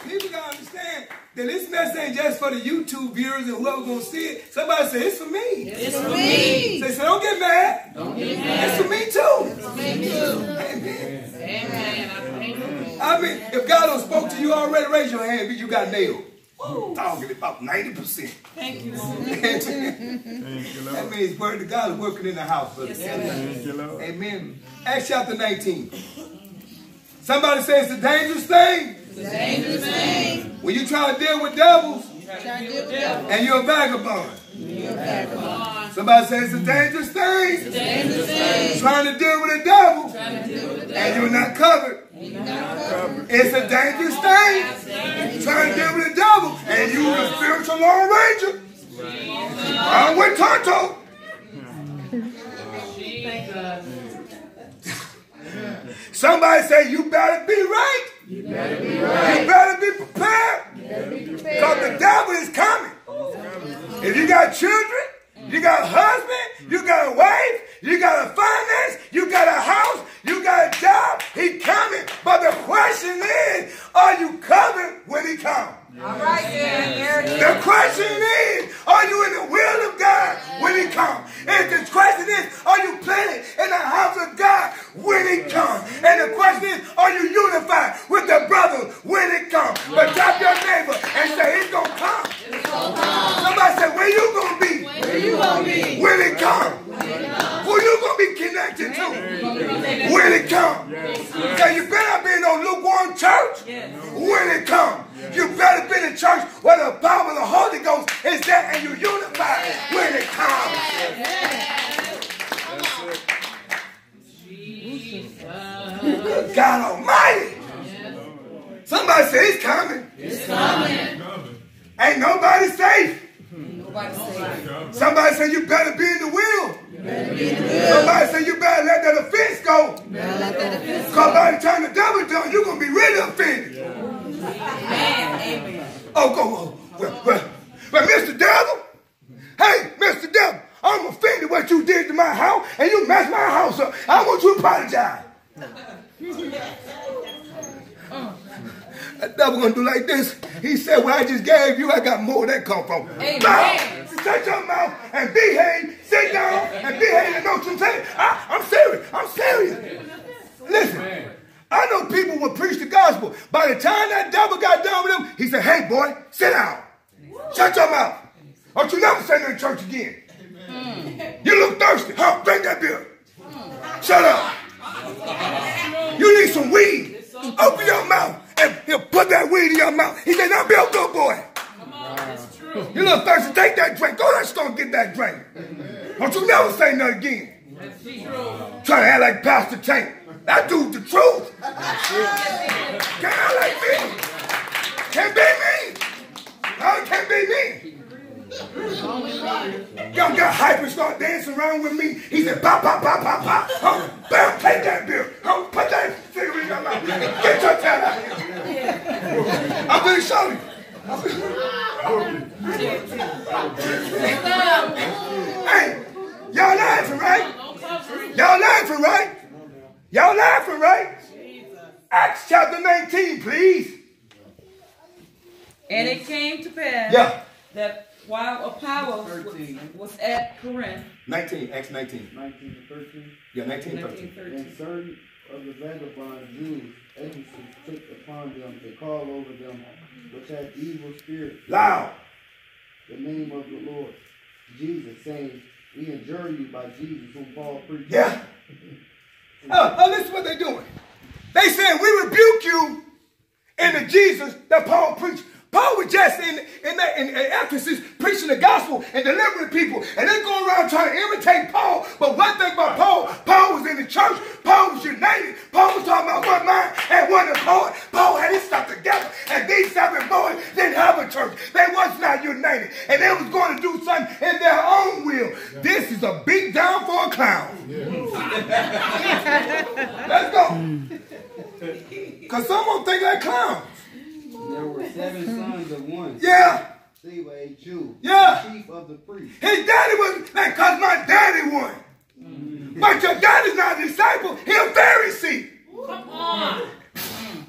People gotta understand that this message ain't just for the YouTube viewers and whoever gonna see it. Somebody say, it's for me. It's for me. Say, so don't get mad. Don't get mad. It's for me too. It's for me too. Amen. Amen. I thank you. I mean, if God done spoke to you already, raise your hand, but you got nailed. Talking about 90%. Thank you, Lord. Thank you, Lord. That means word of God is working in the house, brother. Thank you, Lord. Amen. Acts chapter 19. Somebody say it's a dangerous thing. Dangerous thing. When you try to deal with devils Trying to deal with devil. and you're a vagabond. Come on. Somebody say it's a dangerous thing. Dangerous thing. Trying to deal with a devil Trying to deal with the devil. And you're not covered. It's a dangerous thing. Trying to deal with the devil and you a spiritual Lone Ranger. I'm with Tonto. Somebody say you better be right. You better be right. You better be prepared. Because the devil is coming. If you got children, you got a husband, you got a wife, you got a finance, you got a house, you got a job, he coming. But the question is, are you coming when he comes? All right then. There it is. The question is, are you in the will of God when he comes? And the question is, are you planted in the house of God when he comes? And the question is, are you unified with the brothers when it comes? But tap your neighbor and say, it's going to come. Somebody say, where you going to be Where you gonna be? when it comes? Who you going to be connected to when it comes? So you better be in no lukewarm church when it comes. You better be in church where the power of the Holy Ghost is there and you unified when it comes. Good God Almighty. Somebody say it's coming. It's coming. Ain't nobody safe. Somebody say you better be in the will. Somebody say you better let that offense go. Because by the time the devil done, you're going to be really offended. Oh, go, go. Well, well, well, Mr. Devil. Hey, Mr. Devil, I'm offended what you did to my house and you messed my house up. I want you to apologize. That devil gonna do like this. He said, "What I just gave you, I got more where that come from." Amen. Bow. shut your mouth and behave, sit down and behave and know what I'm saying. I, I'm serious. I'm serious. Listen, I know people will preach the gospel. By the time that devil got done with him, he said, hey boy, sit down. Shut your mouth. Don't you never say that in church again. Hmm. You look thirsty. Huh? Drink that beer. Shut up. You need some weed. Open your mouth and he'll put that weed in your mouth. He said, now be a good boy. You look thirsty, take that drink. Go to the store and get that drink. Don't you never say nothing again. Trying to act like Pastor Tank. That dude the truth. Can't like me. Can't be me. No, can't be me. Y'all got hype and start dancing around with me. He said, pop, pop, pop, pop, pop. Huh? Bam, take that beer. Huh? Put that cigarette in your mouth. Get your tail out here. I'm going to show you. Hey, y'all laughing, right? Y'all laughing, right? Y'all laughing, right? Acts chapter 19, please. And it came to pass Yeah. that while Apollos was, was at Corinth, 19, Acts 19. 19 to 13. Yeah, 19, 13. 1913, And certain of the vagabond Jews, Ephesus, took upon them to call over them which had evil spirits Loud. the name of the Lord Jesus, saying, We adjure you by Jesus, whom Paul preached. Yeah. Uh, uh, listen what they're doing. They said, we rebuke you in the Jesus that Paul preached. Paul was just in, in, that, in, in Ephesus preaching the gospel and delivering people. And they go around trying to imitate Paul. But one thing about Paul, Paul was in the church. Paul was united. Paul was talking about one mind and one accord. Paul had his stuff together. And these seven boys didn't have a church. They was not united. And they was going to do something in their own will. This is a beat down for a clown. Let's go. Because someone think like clowns. And there were seven sons of one. Yeah. Sceva, a Jew, Yeah. chief of the priests. His daddy was like, because my daddy won. Mm-hmm. But your daddy's not a disciple. He a Pharisee. Come on.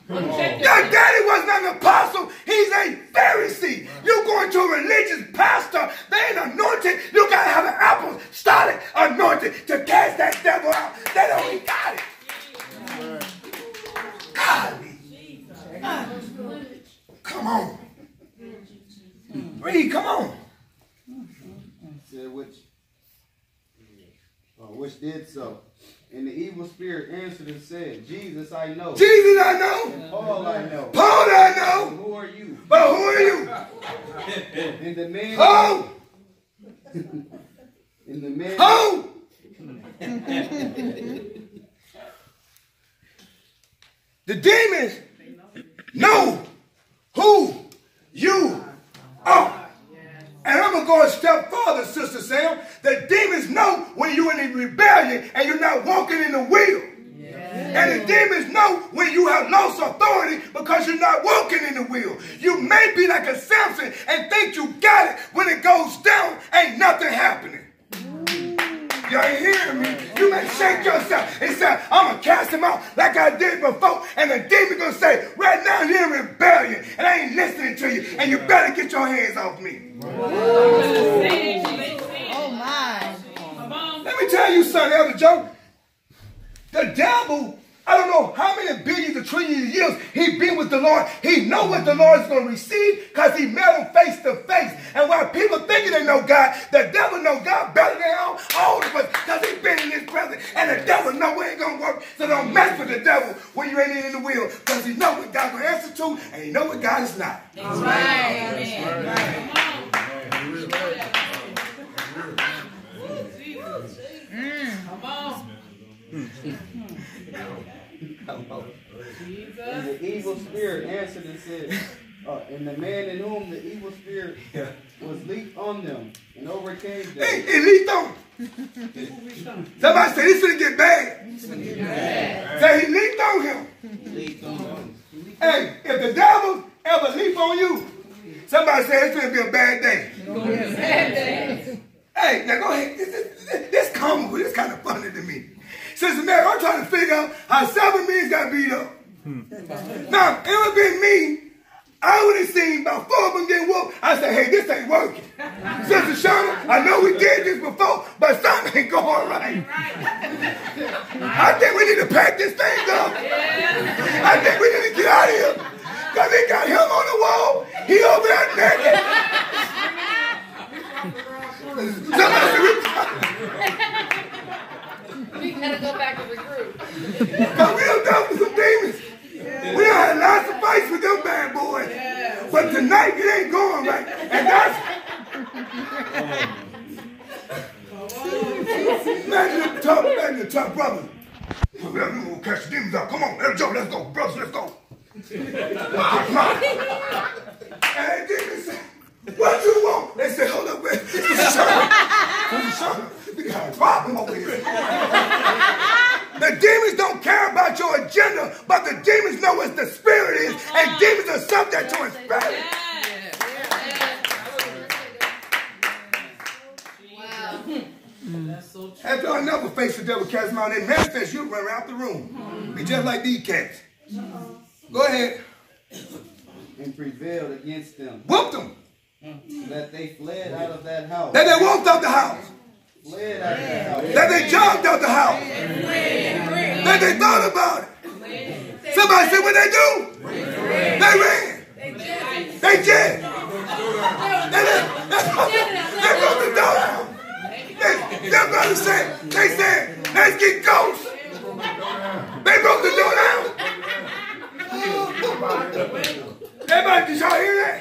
Your daddy wasn't an apostle. He's a Pharisee. You going to a religious pastor. They ain't anointed. You got to have an apostolic anointed to cast that devil out. They don't even got it. Golly. Come on. Read, come on. said which uh, which did so. And the evil spirit answered and said, Jesus I know. Jesus I know. And Paul I know. Paul I And know. who are you? But who are you? And the man Who? and the man Who? the demons know who you are. And I'm going to go a step further, Sister Sam. The demons know when you're in rebellion and you're not walking in the will. And the demons know when you have lost authority because you're not walking in the will. You may be like a Samson and think you got it. When it goes down, ain't nothing happening. You ain't hearing me. You may shake yourself and say, I'm going to cast him out like I did before. And the demon going to say, right now you're in rebellion and I ain't listening to you. And you better get your hands off me. Oh my. Let me tell you something, Elder Joe. The devil, I don't know how many billions or trillions of years he been with the Lord. He know what the Lord is going to receive because he met him face to face. And while people thinking they know God, the devil know God better than all, all of us because he been in his presence. And the devil know it ain't going to work. So don't mess with the devil when you ain't in the will because he know what God going to answer to and he know what God is not. That's right. Mm. Come on. Mm. Mm. And the evil spirit answered and said, uh, and the man in whom the evil spirit was leaped on them and overcame them. Hey, he leaped on. Somebody say this finna get bad. Say he leaped on him. Leaped on them. Hey, if the devil ever leap on you, somebody said it's gonna be a bad day. Hey, now go ahead. This, this, this, this comical. This kind of funny to me. Sister Mary, I'm trying to figure out how seven men got beat up. Now, if it been me, I would have seen about four of them getting whooped. I said, hey, this ain't working. Sister Shauna, I know we did this before, but something ain't going right. I think we need to pack this thing up. I think we need to get out of here. Because they got him on the wall. He over there naked. Somebody gotta go back and recruit. Cause we done dealt with some demons. We done had lots of fights with them bad boys. But tonight it ain't going right. And that's Imagine the tough, imagine the tough brother. We're gonna catch the demons out. Come on, let's go, let's go, brothers, let's go. Come on. And they demons say, what you want? They said, hold up, man. Mr. Sherman. Mr. Sherman, we got a problem over here. The demons don't care about your agenda, but the demons know what the spirit is, and demons are subject to his spirit. Wow. That's so true. After I never face the devil, cast him out, they manifest, you run out the room. Be just like these cats. Go ahead. and prevailed against them, Whoop them. that they fled out of that house. That they walked out the house. Fled out of that house. That they jogged out the house. That they thought about it. Somebody said what they do? They ran. They did. They, they, they broke the door down. They, their brother said, they said, let's get ghosts. They broke the door down. Everybody, did y'all hear that?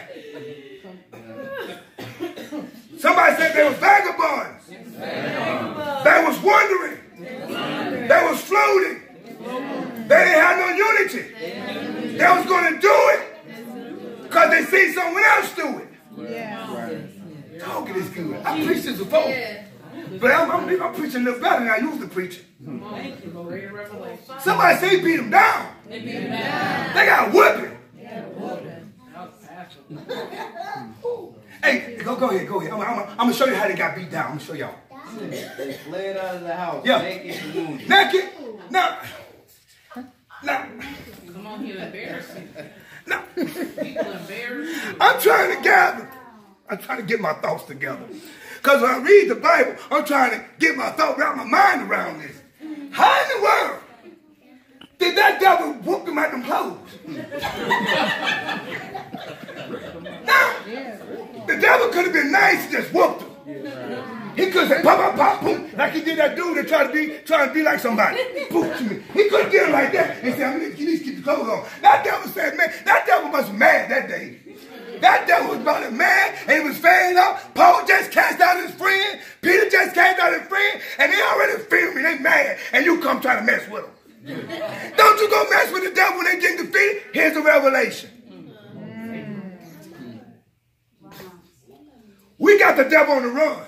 Somebody said they were vagabonds. They was wandering. They was floating. They didn't have no unity. They was going to do it because they see someone else do it. Talking is good. I preached this before. But I'm, I'm, I'm preaching a little better than I used to preach. Thank you, Lord. Read Revelation. Somebody say he beat them down. They beat him down. They got whipping. That was powerful. Hey, go, go ahead, go ahead. I'm, I'm, I'm going to show you how they got beat down. I'm going to show y'all. They fled out of the house, Yeah. naked and wounded. Naked. Now, now, Come on here, embarrassing. now. People embarrass you. I'm trying to gather. I'm trying to get my thoughts together. Because when I read the Bible, I'm trying to get my thought around my mind around this. How in the world did that devil whoop him at them clothes? now, the devil could have been nice just whooped him. He could said pop, pop, pop, boom, like he did that dude that tried to be trying to be like somebody. Boom, to me. He could have did it like that and said, I'm gonna keep, keep the clothes on. That devil said, man, that devil was mad that day. That devil was about it mad and he was fading up. Paul just cast out his friend. Peter just cast out his friend. And they already feel me. They mad. And you come trying to mess with them. Don't you go mess with the devil when they get defeated. Here's the revelation. We got the devil on the run.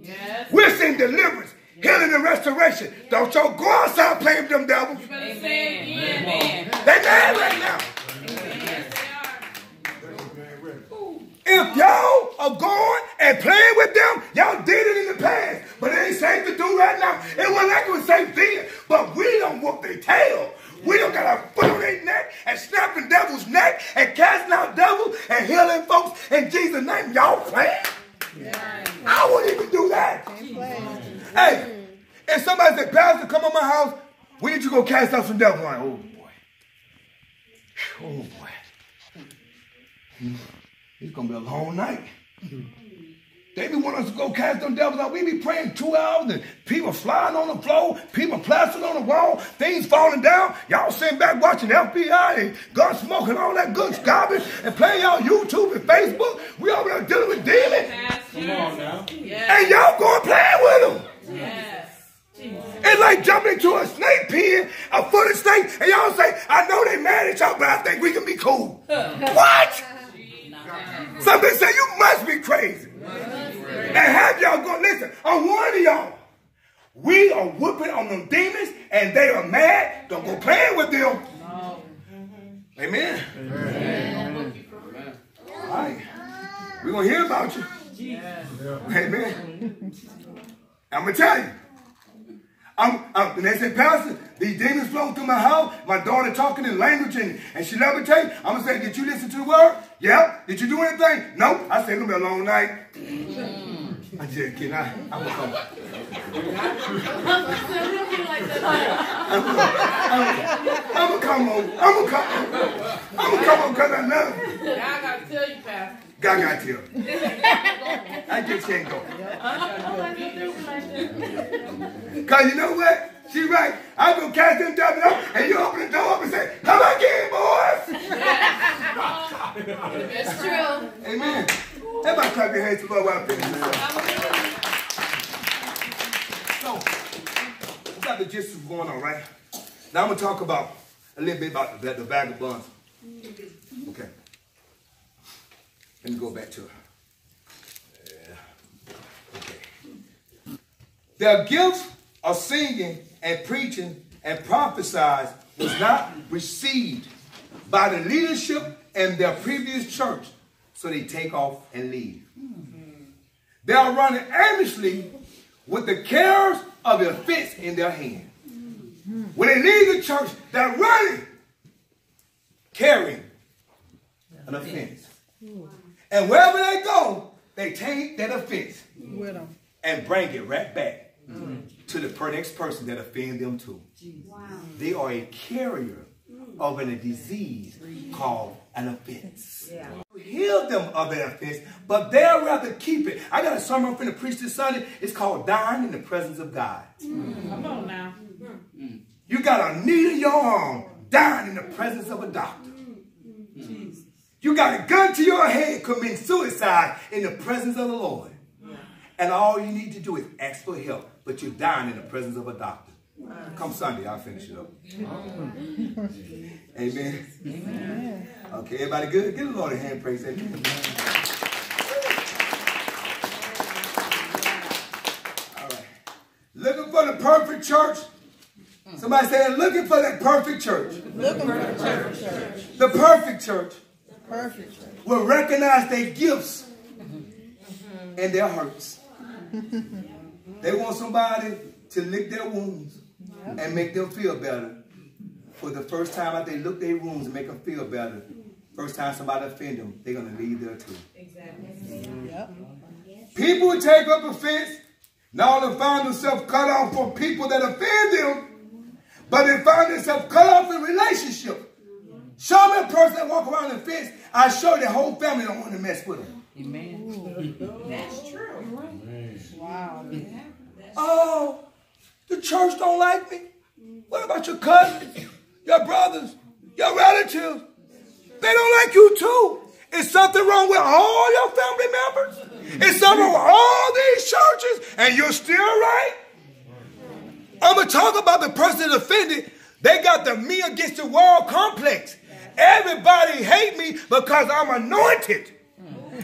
Yes. We're seeing deliverance, healing, and restoration. Don't y'all go outside playing with them devils. It again, man. They mad right now. If y'all are going and playing with them, y'all did it in the past. But it ain't safe to do right now. It wasn't like it was safe then. But we don't whoop their tail. We don't got our foot on their neck and snapping devil's neck and casting out devils and healing folks in Jesus' name. Y'all playing? I wouldn't even do that. Hey, if somebody said, Pastor, come on my house, we need you to go cast out some devil? I'm like, oh boy. Oh boy. It's gonna be a long night. They be wanting us to go cast them devils out. We be praying two hours and people flying on the floor, people plastered on the wall, things falling down. Y'all sitting back watching FBI and gun smoking all that good garbage and playing y'all YouTube and Facebook. We over there dealing with demons. Come on now. Yes. And y'all going playing with them. Yes. It's like jumping into a snake pen, a footed snake, and y'all say, I know they mad at y'all, but I think we can be cool. what? Somebody say, you must be crazy. And have y'all go, listen, I'm warning y'all. We are whooping on them demons, and they are mad. Don't go playing with them. Amen. All right. We're going to hear about you. Amen. I'm going to tell you. I'm, I'm, and they said, Pastor, these demons flow through my house. My daughter talking in language and, and she levitate. I'm going to say, did you listen to the word? Yeah. Did you do anything? Nope. I said, it's going to be a long night. I just kidding. I, I'm going to come. I'm going to come on. I'm going to come on. I'm going to come on because I love you. God got to tell you, Pastor. God got to tell you. I just can't go. Because you know what? She right. I'm going to cast them devils out, and you open the door up and say, come again, boys. That's true. Amen. Everybody clap your hands I finish this up. So, we got the gist of going on, right? Now I'm going to talk about a little bit about the, the vagabonds. Okay. Let me go back to it. Yeah. Okay. Their gifts of singing and preaching and prophesying was not received by the leadership and their previous church, so they take off and leave. They are running aimlessly with the cares of the offense in their hand. When they leave the church, they're running, carrying an offense. And wherever they go, they take that offense and bring it right back to the next person that offend them too. They are a carrier mm. of a disease mm. called an offense. Heal them of their offense, but they'll rather keep it. I got a sermon I'm going to preach this Sunday. It's called Dying in the Presence of God. Mm. Come on now. You got a needle in your arm, dying in the presence of a doctor. You got a gun to your head, committing suicide in the presence of the Lord. And all you need to do is ask for help, but you're dying in the presence of a doctor. Come Sunday, I'll finish it up. Mm-hmm. Amen. Okay, everybody good? Give the Lord a hand, praise Amen. All right. Looking for the perfect church? Somebody say, looking for that perfect church. Looking for the perfect church. The perfect church Perfect church. will recognize their gifts mm-hmm. and their hurts. Mm-hmm. They want somebody to lick their wounds and make them feel better. For the first time after they look their wounds and make them feel better, first time somebody offend them, they're going to leave there too. Exactly. Yep. People who take up offense not only find themselves cut off from people that offend them, but they find themselves cut off in relationship. Show me a person that walk around the fence, I show their whole family don't want to mess with them. That's true. Wow. Oh, the church don't like me. What about your cousins, your brothers, your relatives? They don't like you too. Is something wrong with all your family members? Is something wrong with all these churches and you're still right? I'm going to talk about the person that offended. They got the me against the world complex. Everybody hate me because I'm anointed.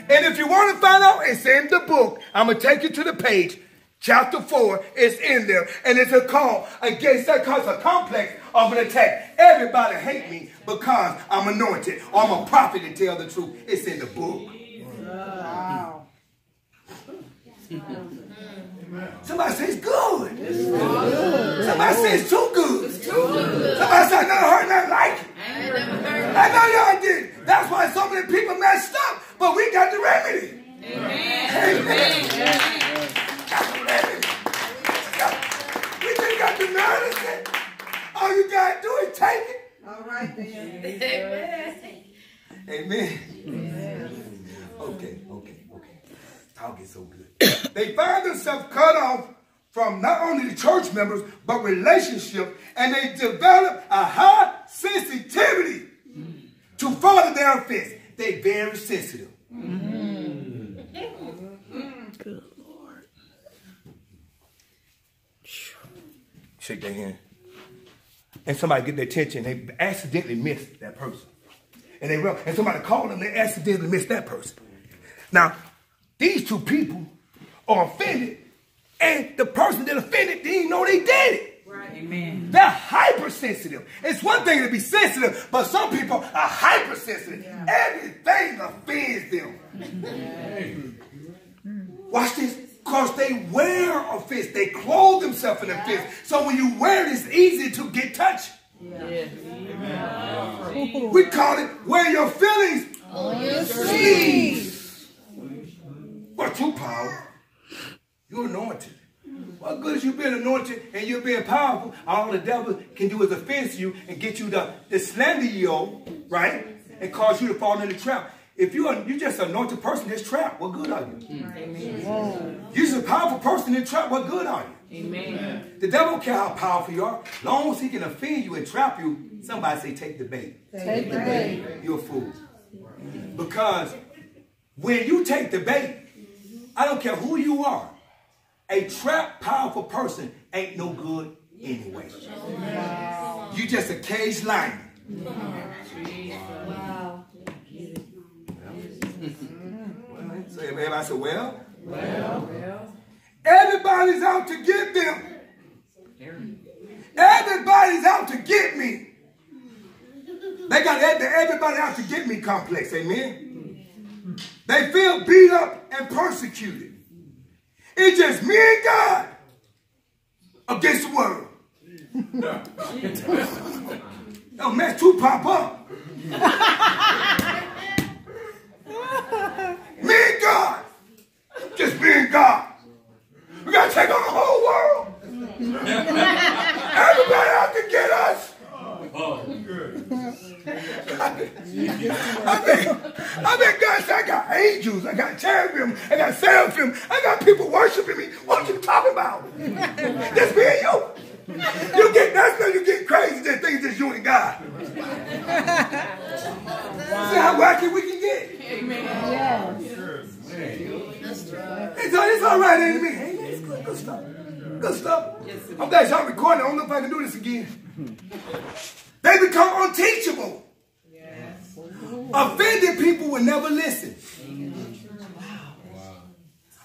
And if you want to find out, it's in the book. I'm going to take you to the page. Chapter 4 is in there. And it's a call against that cause a complex of an attack. Everybody hate me because I'm anointed. Or I'm a prophet to tell the truth. It's in the book. Wow. Somebody says good. Somebody says too good. Somebody says I never heard nothing like it. I know y'all did. That's why so many people messed up. But we got the remedy. Amen. Got the remedy. We just got the medicine. All you gotta do is take it. All right then. Amen. Okay, okay, okay. Talk is so good. They find themselves cut off from not only the church members, but relationship, and they develop a high sensitivity to further their offense. They very sensitive. Good Lord. Shake their hand. And somebody get their attention, they accidentally miss that person. And they and somebody called them, they accidentally missed that person. Now, these two people are offended, and the person that offended didn't know they did it. Right. Amen. They're hypersensitive. It's one thing to be sensitive, but some people are hypersensitive. Everything offends them. Watch this. Because they wear offense. They clothe themselves in offense. So when you wear it, it's easy to get touched. We call it wear your feelings on your sleeves. What you power? You're anointed. What good is you being anointed and you being powerful? All the devil can do is offense you and get you to, to slander you, right? And cause you to fall in the trap. If you are you just an anointed person that's trapped, what good are you? You're just a powerful person in trap, what good are you? Amen. The devil don't care how powerful you are. Long as he can offend you and trap you, somebody say, take the bait. Take the bait. You're a fool. Because when you take the bait, I don't care who you are, a trapped, powerful person ain't no good anyway. You just a caged lion. Wow. So everybody said, well, Well, everybody's out to get them. Everybody's out to get me. They got everybody out to get me complex, amen? They feel beat up and persecuted. It's just me and God against the world. oh, mess two pop up. me and God. Just me and God. We gotta take on the whole world. Everybody out to get us. Oh, I mean, I mean, God said, I got angels, I got cherubim, I got seraphim, I got people worshiping me. What you talking about? Just me and you. You get that's when you get crazy. Think it's just you and God. See how wacky we can get. Amen. Yes. It's, it's all right, it? Hey, it's good, good stuff. Good stuff. I'm glad y'all recording. I don't know if I can do this again. They become unteachable. Offended people will never listen. Wow.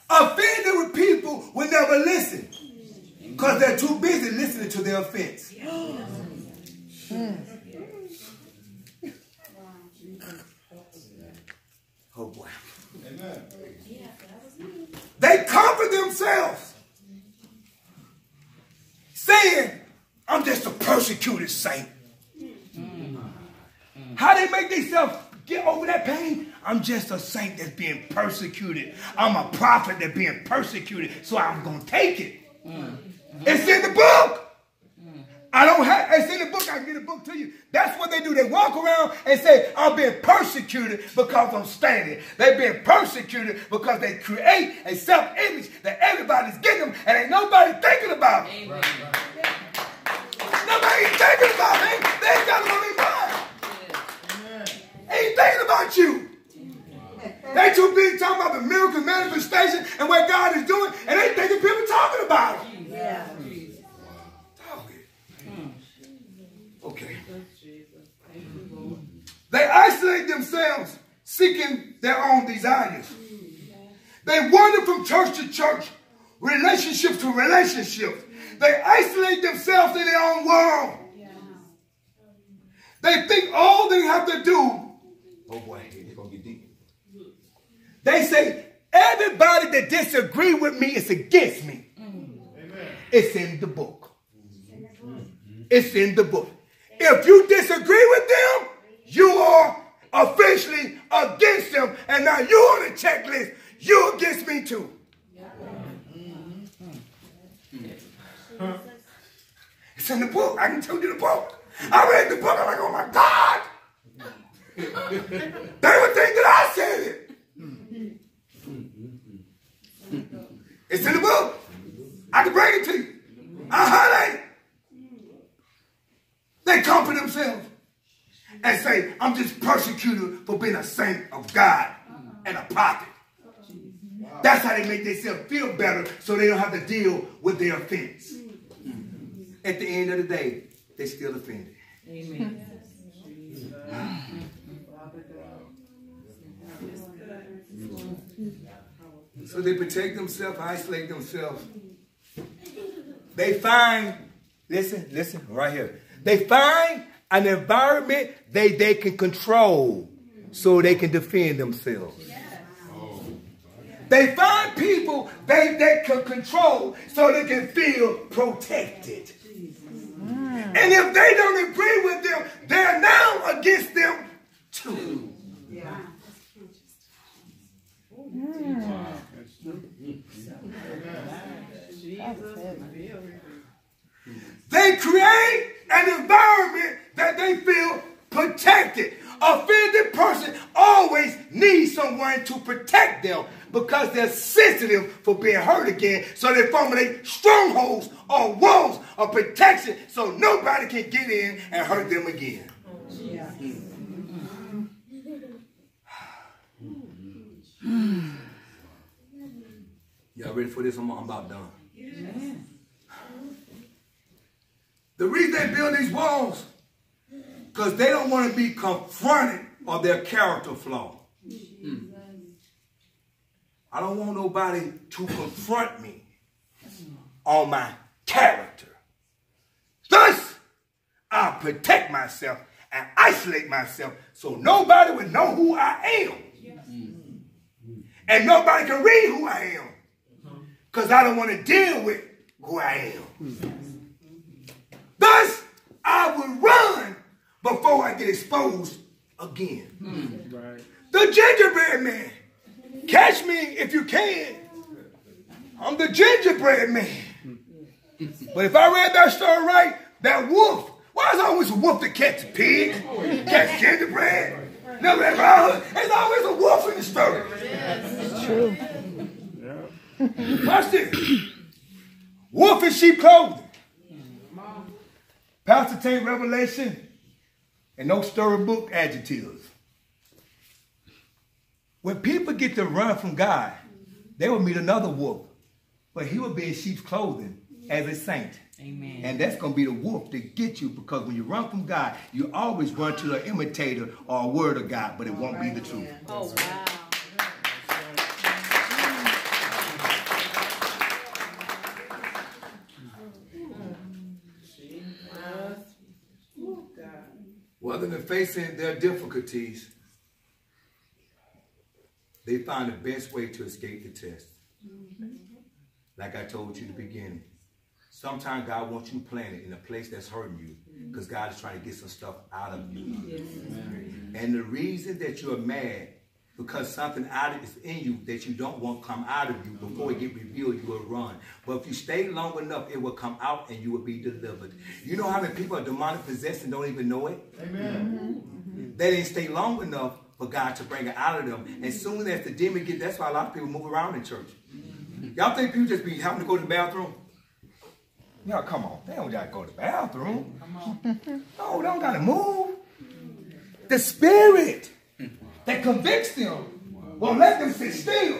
Offended with people will never listen. Because they're too busy listening to their offense. Oh boy. They comfort themselves, saying, I'm just a persecuted saint. How they make themselves get over that pain? I'm just a saint that's being persecuted. I'm a prophet that's being persecuted, so I'm going to take it. Mm-hmm. It's in the book. I don't have, it's in the book, I can get a book to you. That's what they do. They walk around and say, I'm being persecuted because I'm standing. They're being persecuted because they create a self-image that everybody's getting them and ain't nobody thinking about it. Amen. Nobody thinking about it. They ain't got it on their mind. Ain't thinking about you. They too busy talking about the miracle manifestation and what God is doing, and they thinking people talking about it. Yeah. Okay. They isolate themselves, seeking their own desires. They wander from church to church, relationship to relationship. They isolate themselves in their own world. They think all they have to do. Oh boy, it's gonna get deep. They say everybody that disagree with me is against me. It's in the book. It's in the book. If you disagree with them, you are officially against them, and now you on the checklist. You against me too. It's in the book. I can tell you the book. I read the book. I'm like, oh my God. They would think that I said it. It's in the book. I can bring it to you. I highlight. They comfort themselves and say, I'm just persecuted for being a saint of God and a prophet. That's how they make themselves feel better so they don't have to deal with their offense. At the end of the day, they still offended. Amen. So they protect themselves, isolate themselves. They find, listen, listen, right here. They find an environment they, they can control so they can defend themselves. They find people they, they can control so they can feel protected. And if they don't agree with them, they're now against them too. Hmm. They create an environment that they feel protected. Offended person always needs someone to protect them Because they're sensitive for being hurt again. So they formulate strongholds or walls of protection so nobody can get in and hurt them again. Y'all ready for this? I'm about done. The reason they build these walls, because they don't want to be confronted of their character flaw. I don't want nobody to confront me on my character. Thus, I protect myself and isolate myself so nobody would know who I am. And nobody can read who I am. Because I don't want to deal with who I am. Thus, I will run before I get exposed again. Right. The gingerbread man. Catch me if you can. I'm the gingerbread man. But if I read that story right, that wolf, why is it always a wolf that catch a pig, catch gingerbread? Never ever heard. There's always a wolf in the story. It's True. Watch this. Wolf in sheep clothing. Pastor take revelation and no storybook adjectives. When people get to run from God, they will meet another wolf, but he will be in sheep's clothing as a saint. Amen. And that's going to be the wolf that get you because when you run from God, you always run to an imitator or a word of God, but it won't be the truth. Oh, wow. Rather than facing their difficulties, they find the best way to escape the test. Mm-hmm. Like I told you in the beginning. Sometimes God wants you planted in a place that's hurting you because God is trying to get some stuff out of you. And the reason that you're mad because something out of is in you that you don't want come out of you before it get revealed, you will run. But if you stay long enough, it will come out and you will be delivered. You know how many people are demonic possessed and don't even know it? Amen. Mm-hmm. They didn't stay long enough for God to bring it out of them. And soon as the demon get, that's why a lot of people move around in church. Mm-hmm. Y'all think people just be having to go to the bathroom? Y'all come on. They don't gotta go to the bathroom. No, they don't gotta move. The spirit that convicts them will let them sit still.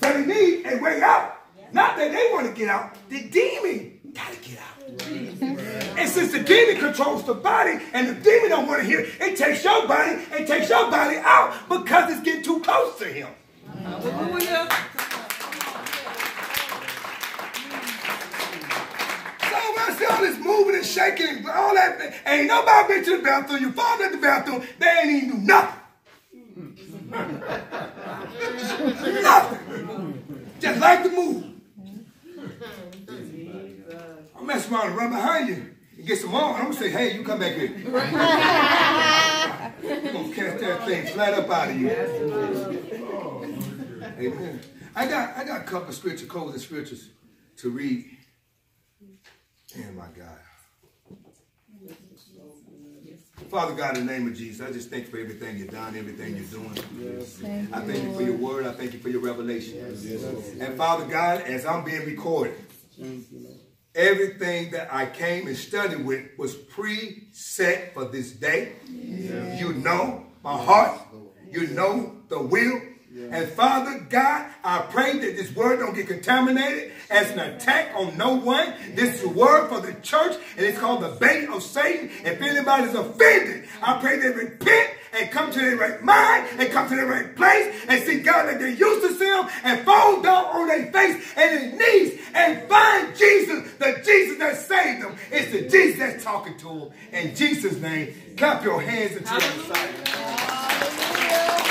So they need a way out. Not that they want to get out. The demon gotta get out. And since the demon controls the body and the demon don't want to hear, it takes your body and takes your body out because it's getting too close to him. Hallelujah. All this moving and shaking and all that, ain't nobody been to the bathroom. You fall in the bathroom, they ain't even do nothing. Nothing. Mm. Just like the move. I'm messing around and run behind you and get some more. I'm gonna say, hey, you come back here. I'm gonna catch that thing flat up out of you. Oh, amen. I got I got a couple of scripture closing scriptures to read. Oh my God. Father God, in the name of Jesus, I just thank you for everything you've done, everything you're doing. Thank I thank you for your word. I thank you for your revelation. And Father God, as I'm being recorded, everything that I came and studied with was preset for this day. You know my heart. You know the will. And Father God, I pray that this word don't get contaminated as an attack on no one. This is a word for the church, and it's called the bait of Satan. If anybody's offended, I pray they repent and come to the right mind and come to the right place and see God that they used to him and fall down on their face and their knees and find Jesus, the Jesus that saved them. It's the Jesus that's talking to them. In Jesus' name, clap your hands until the side.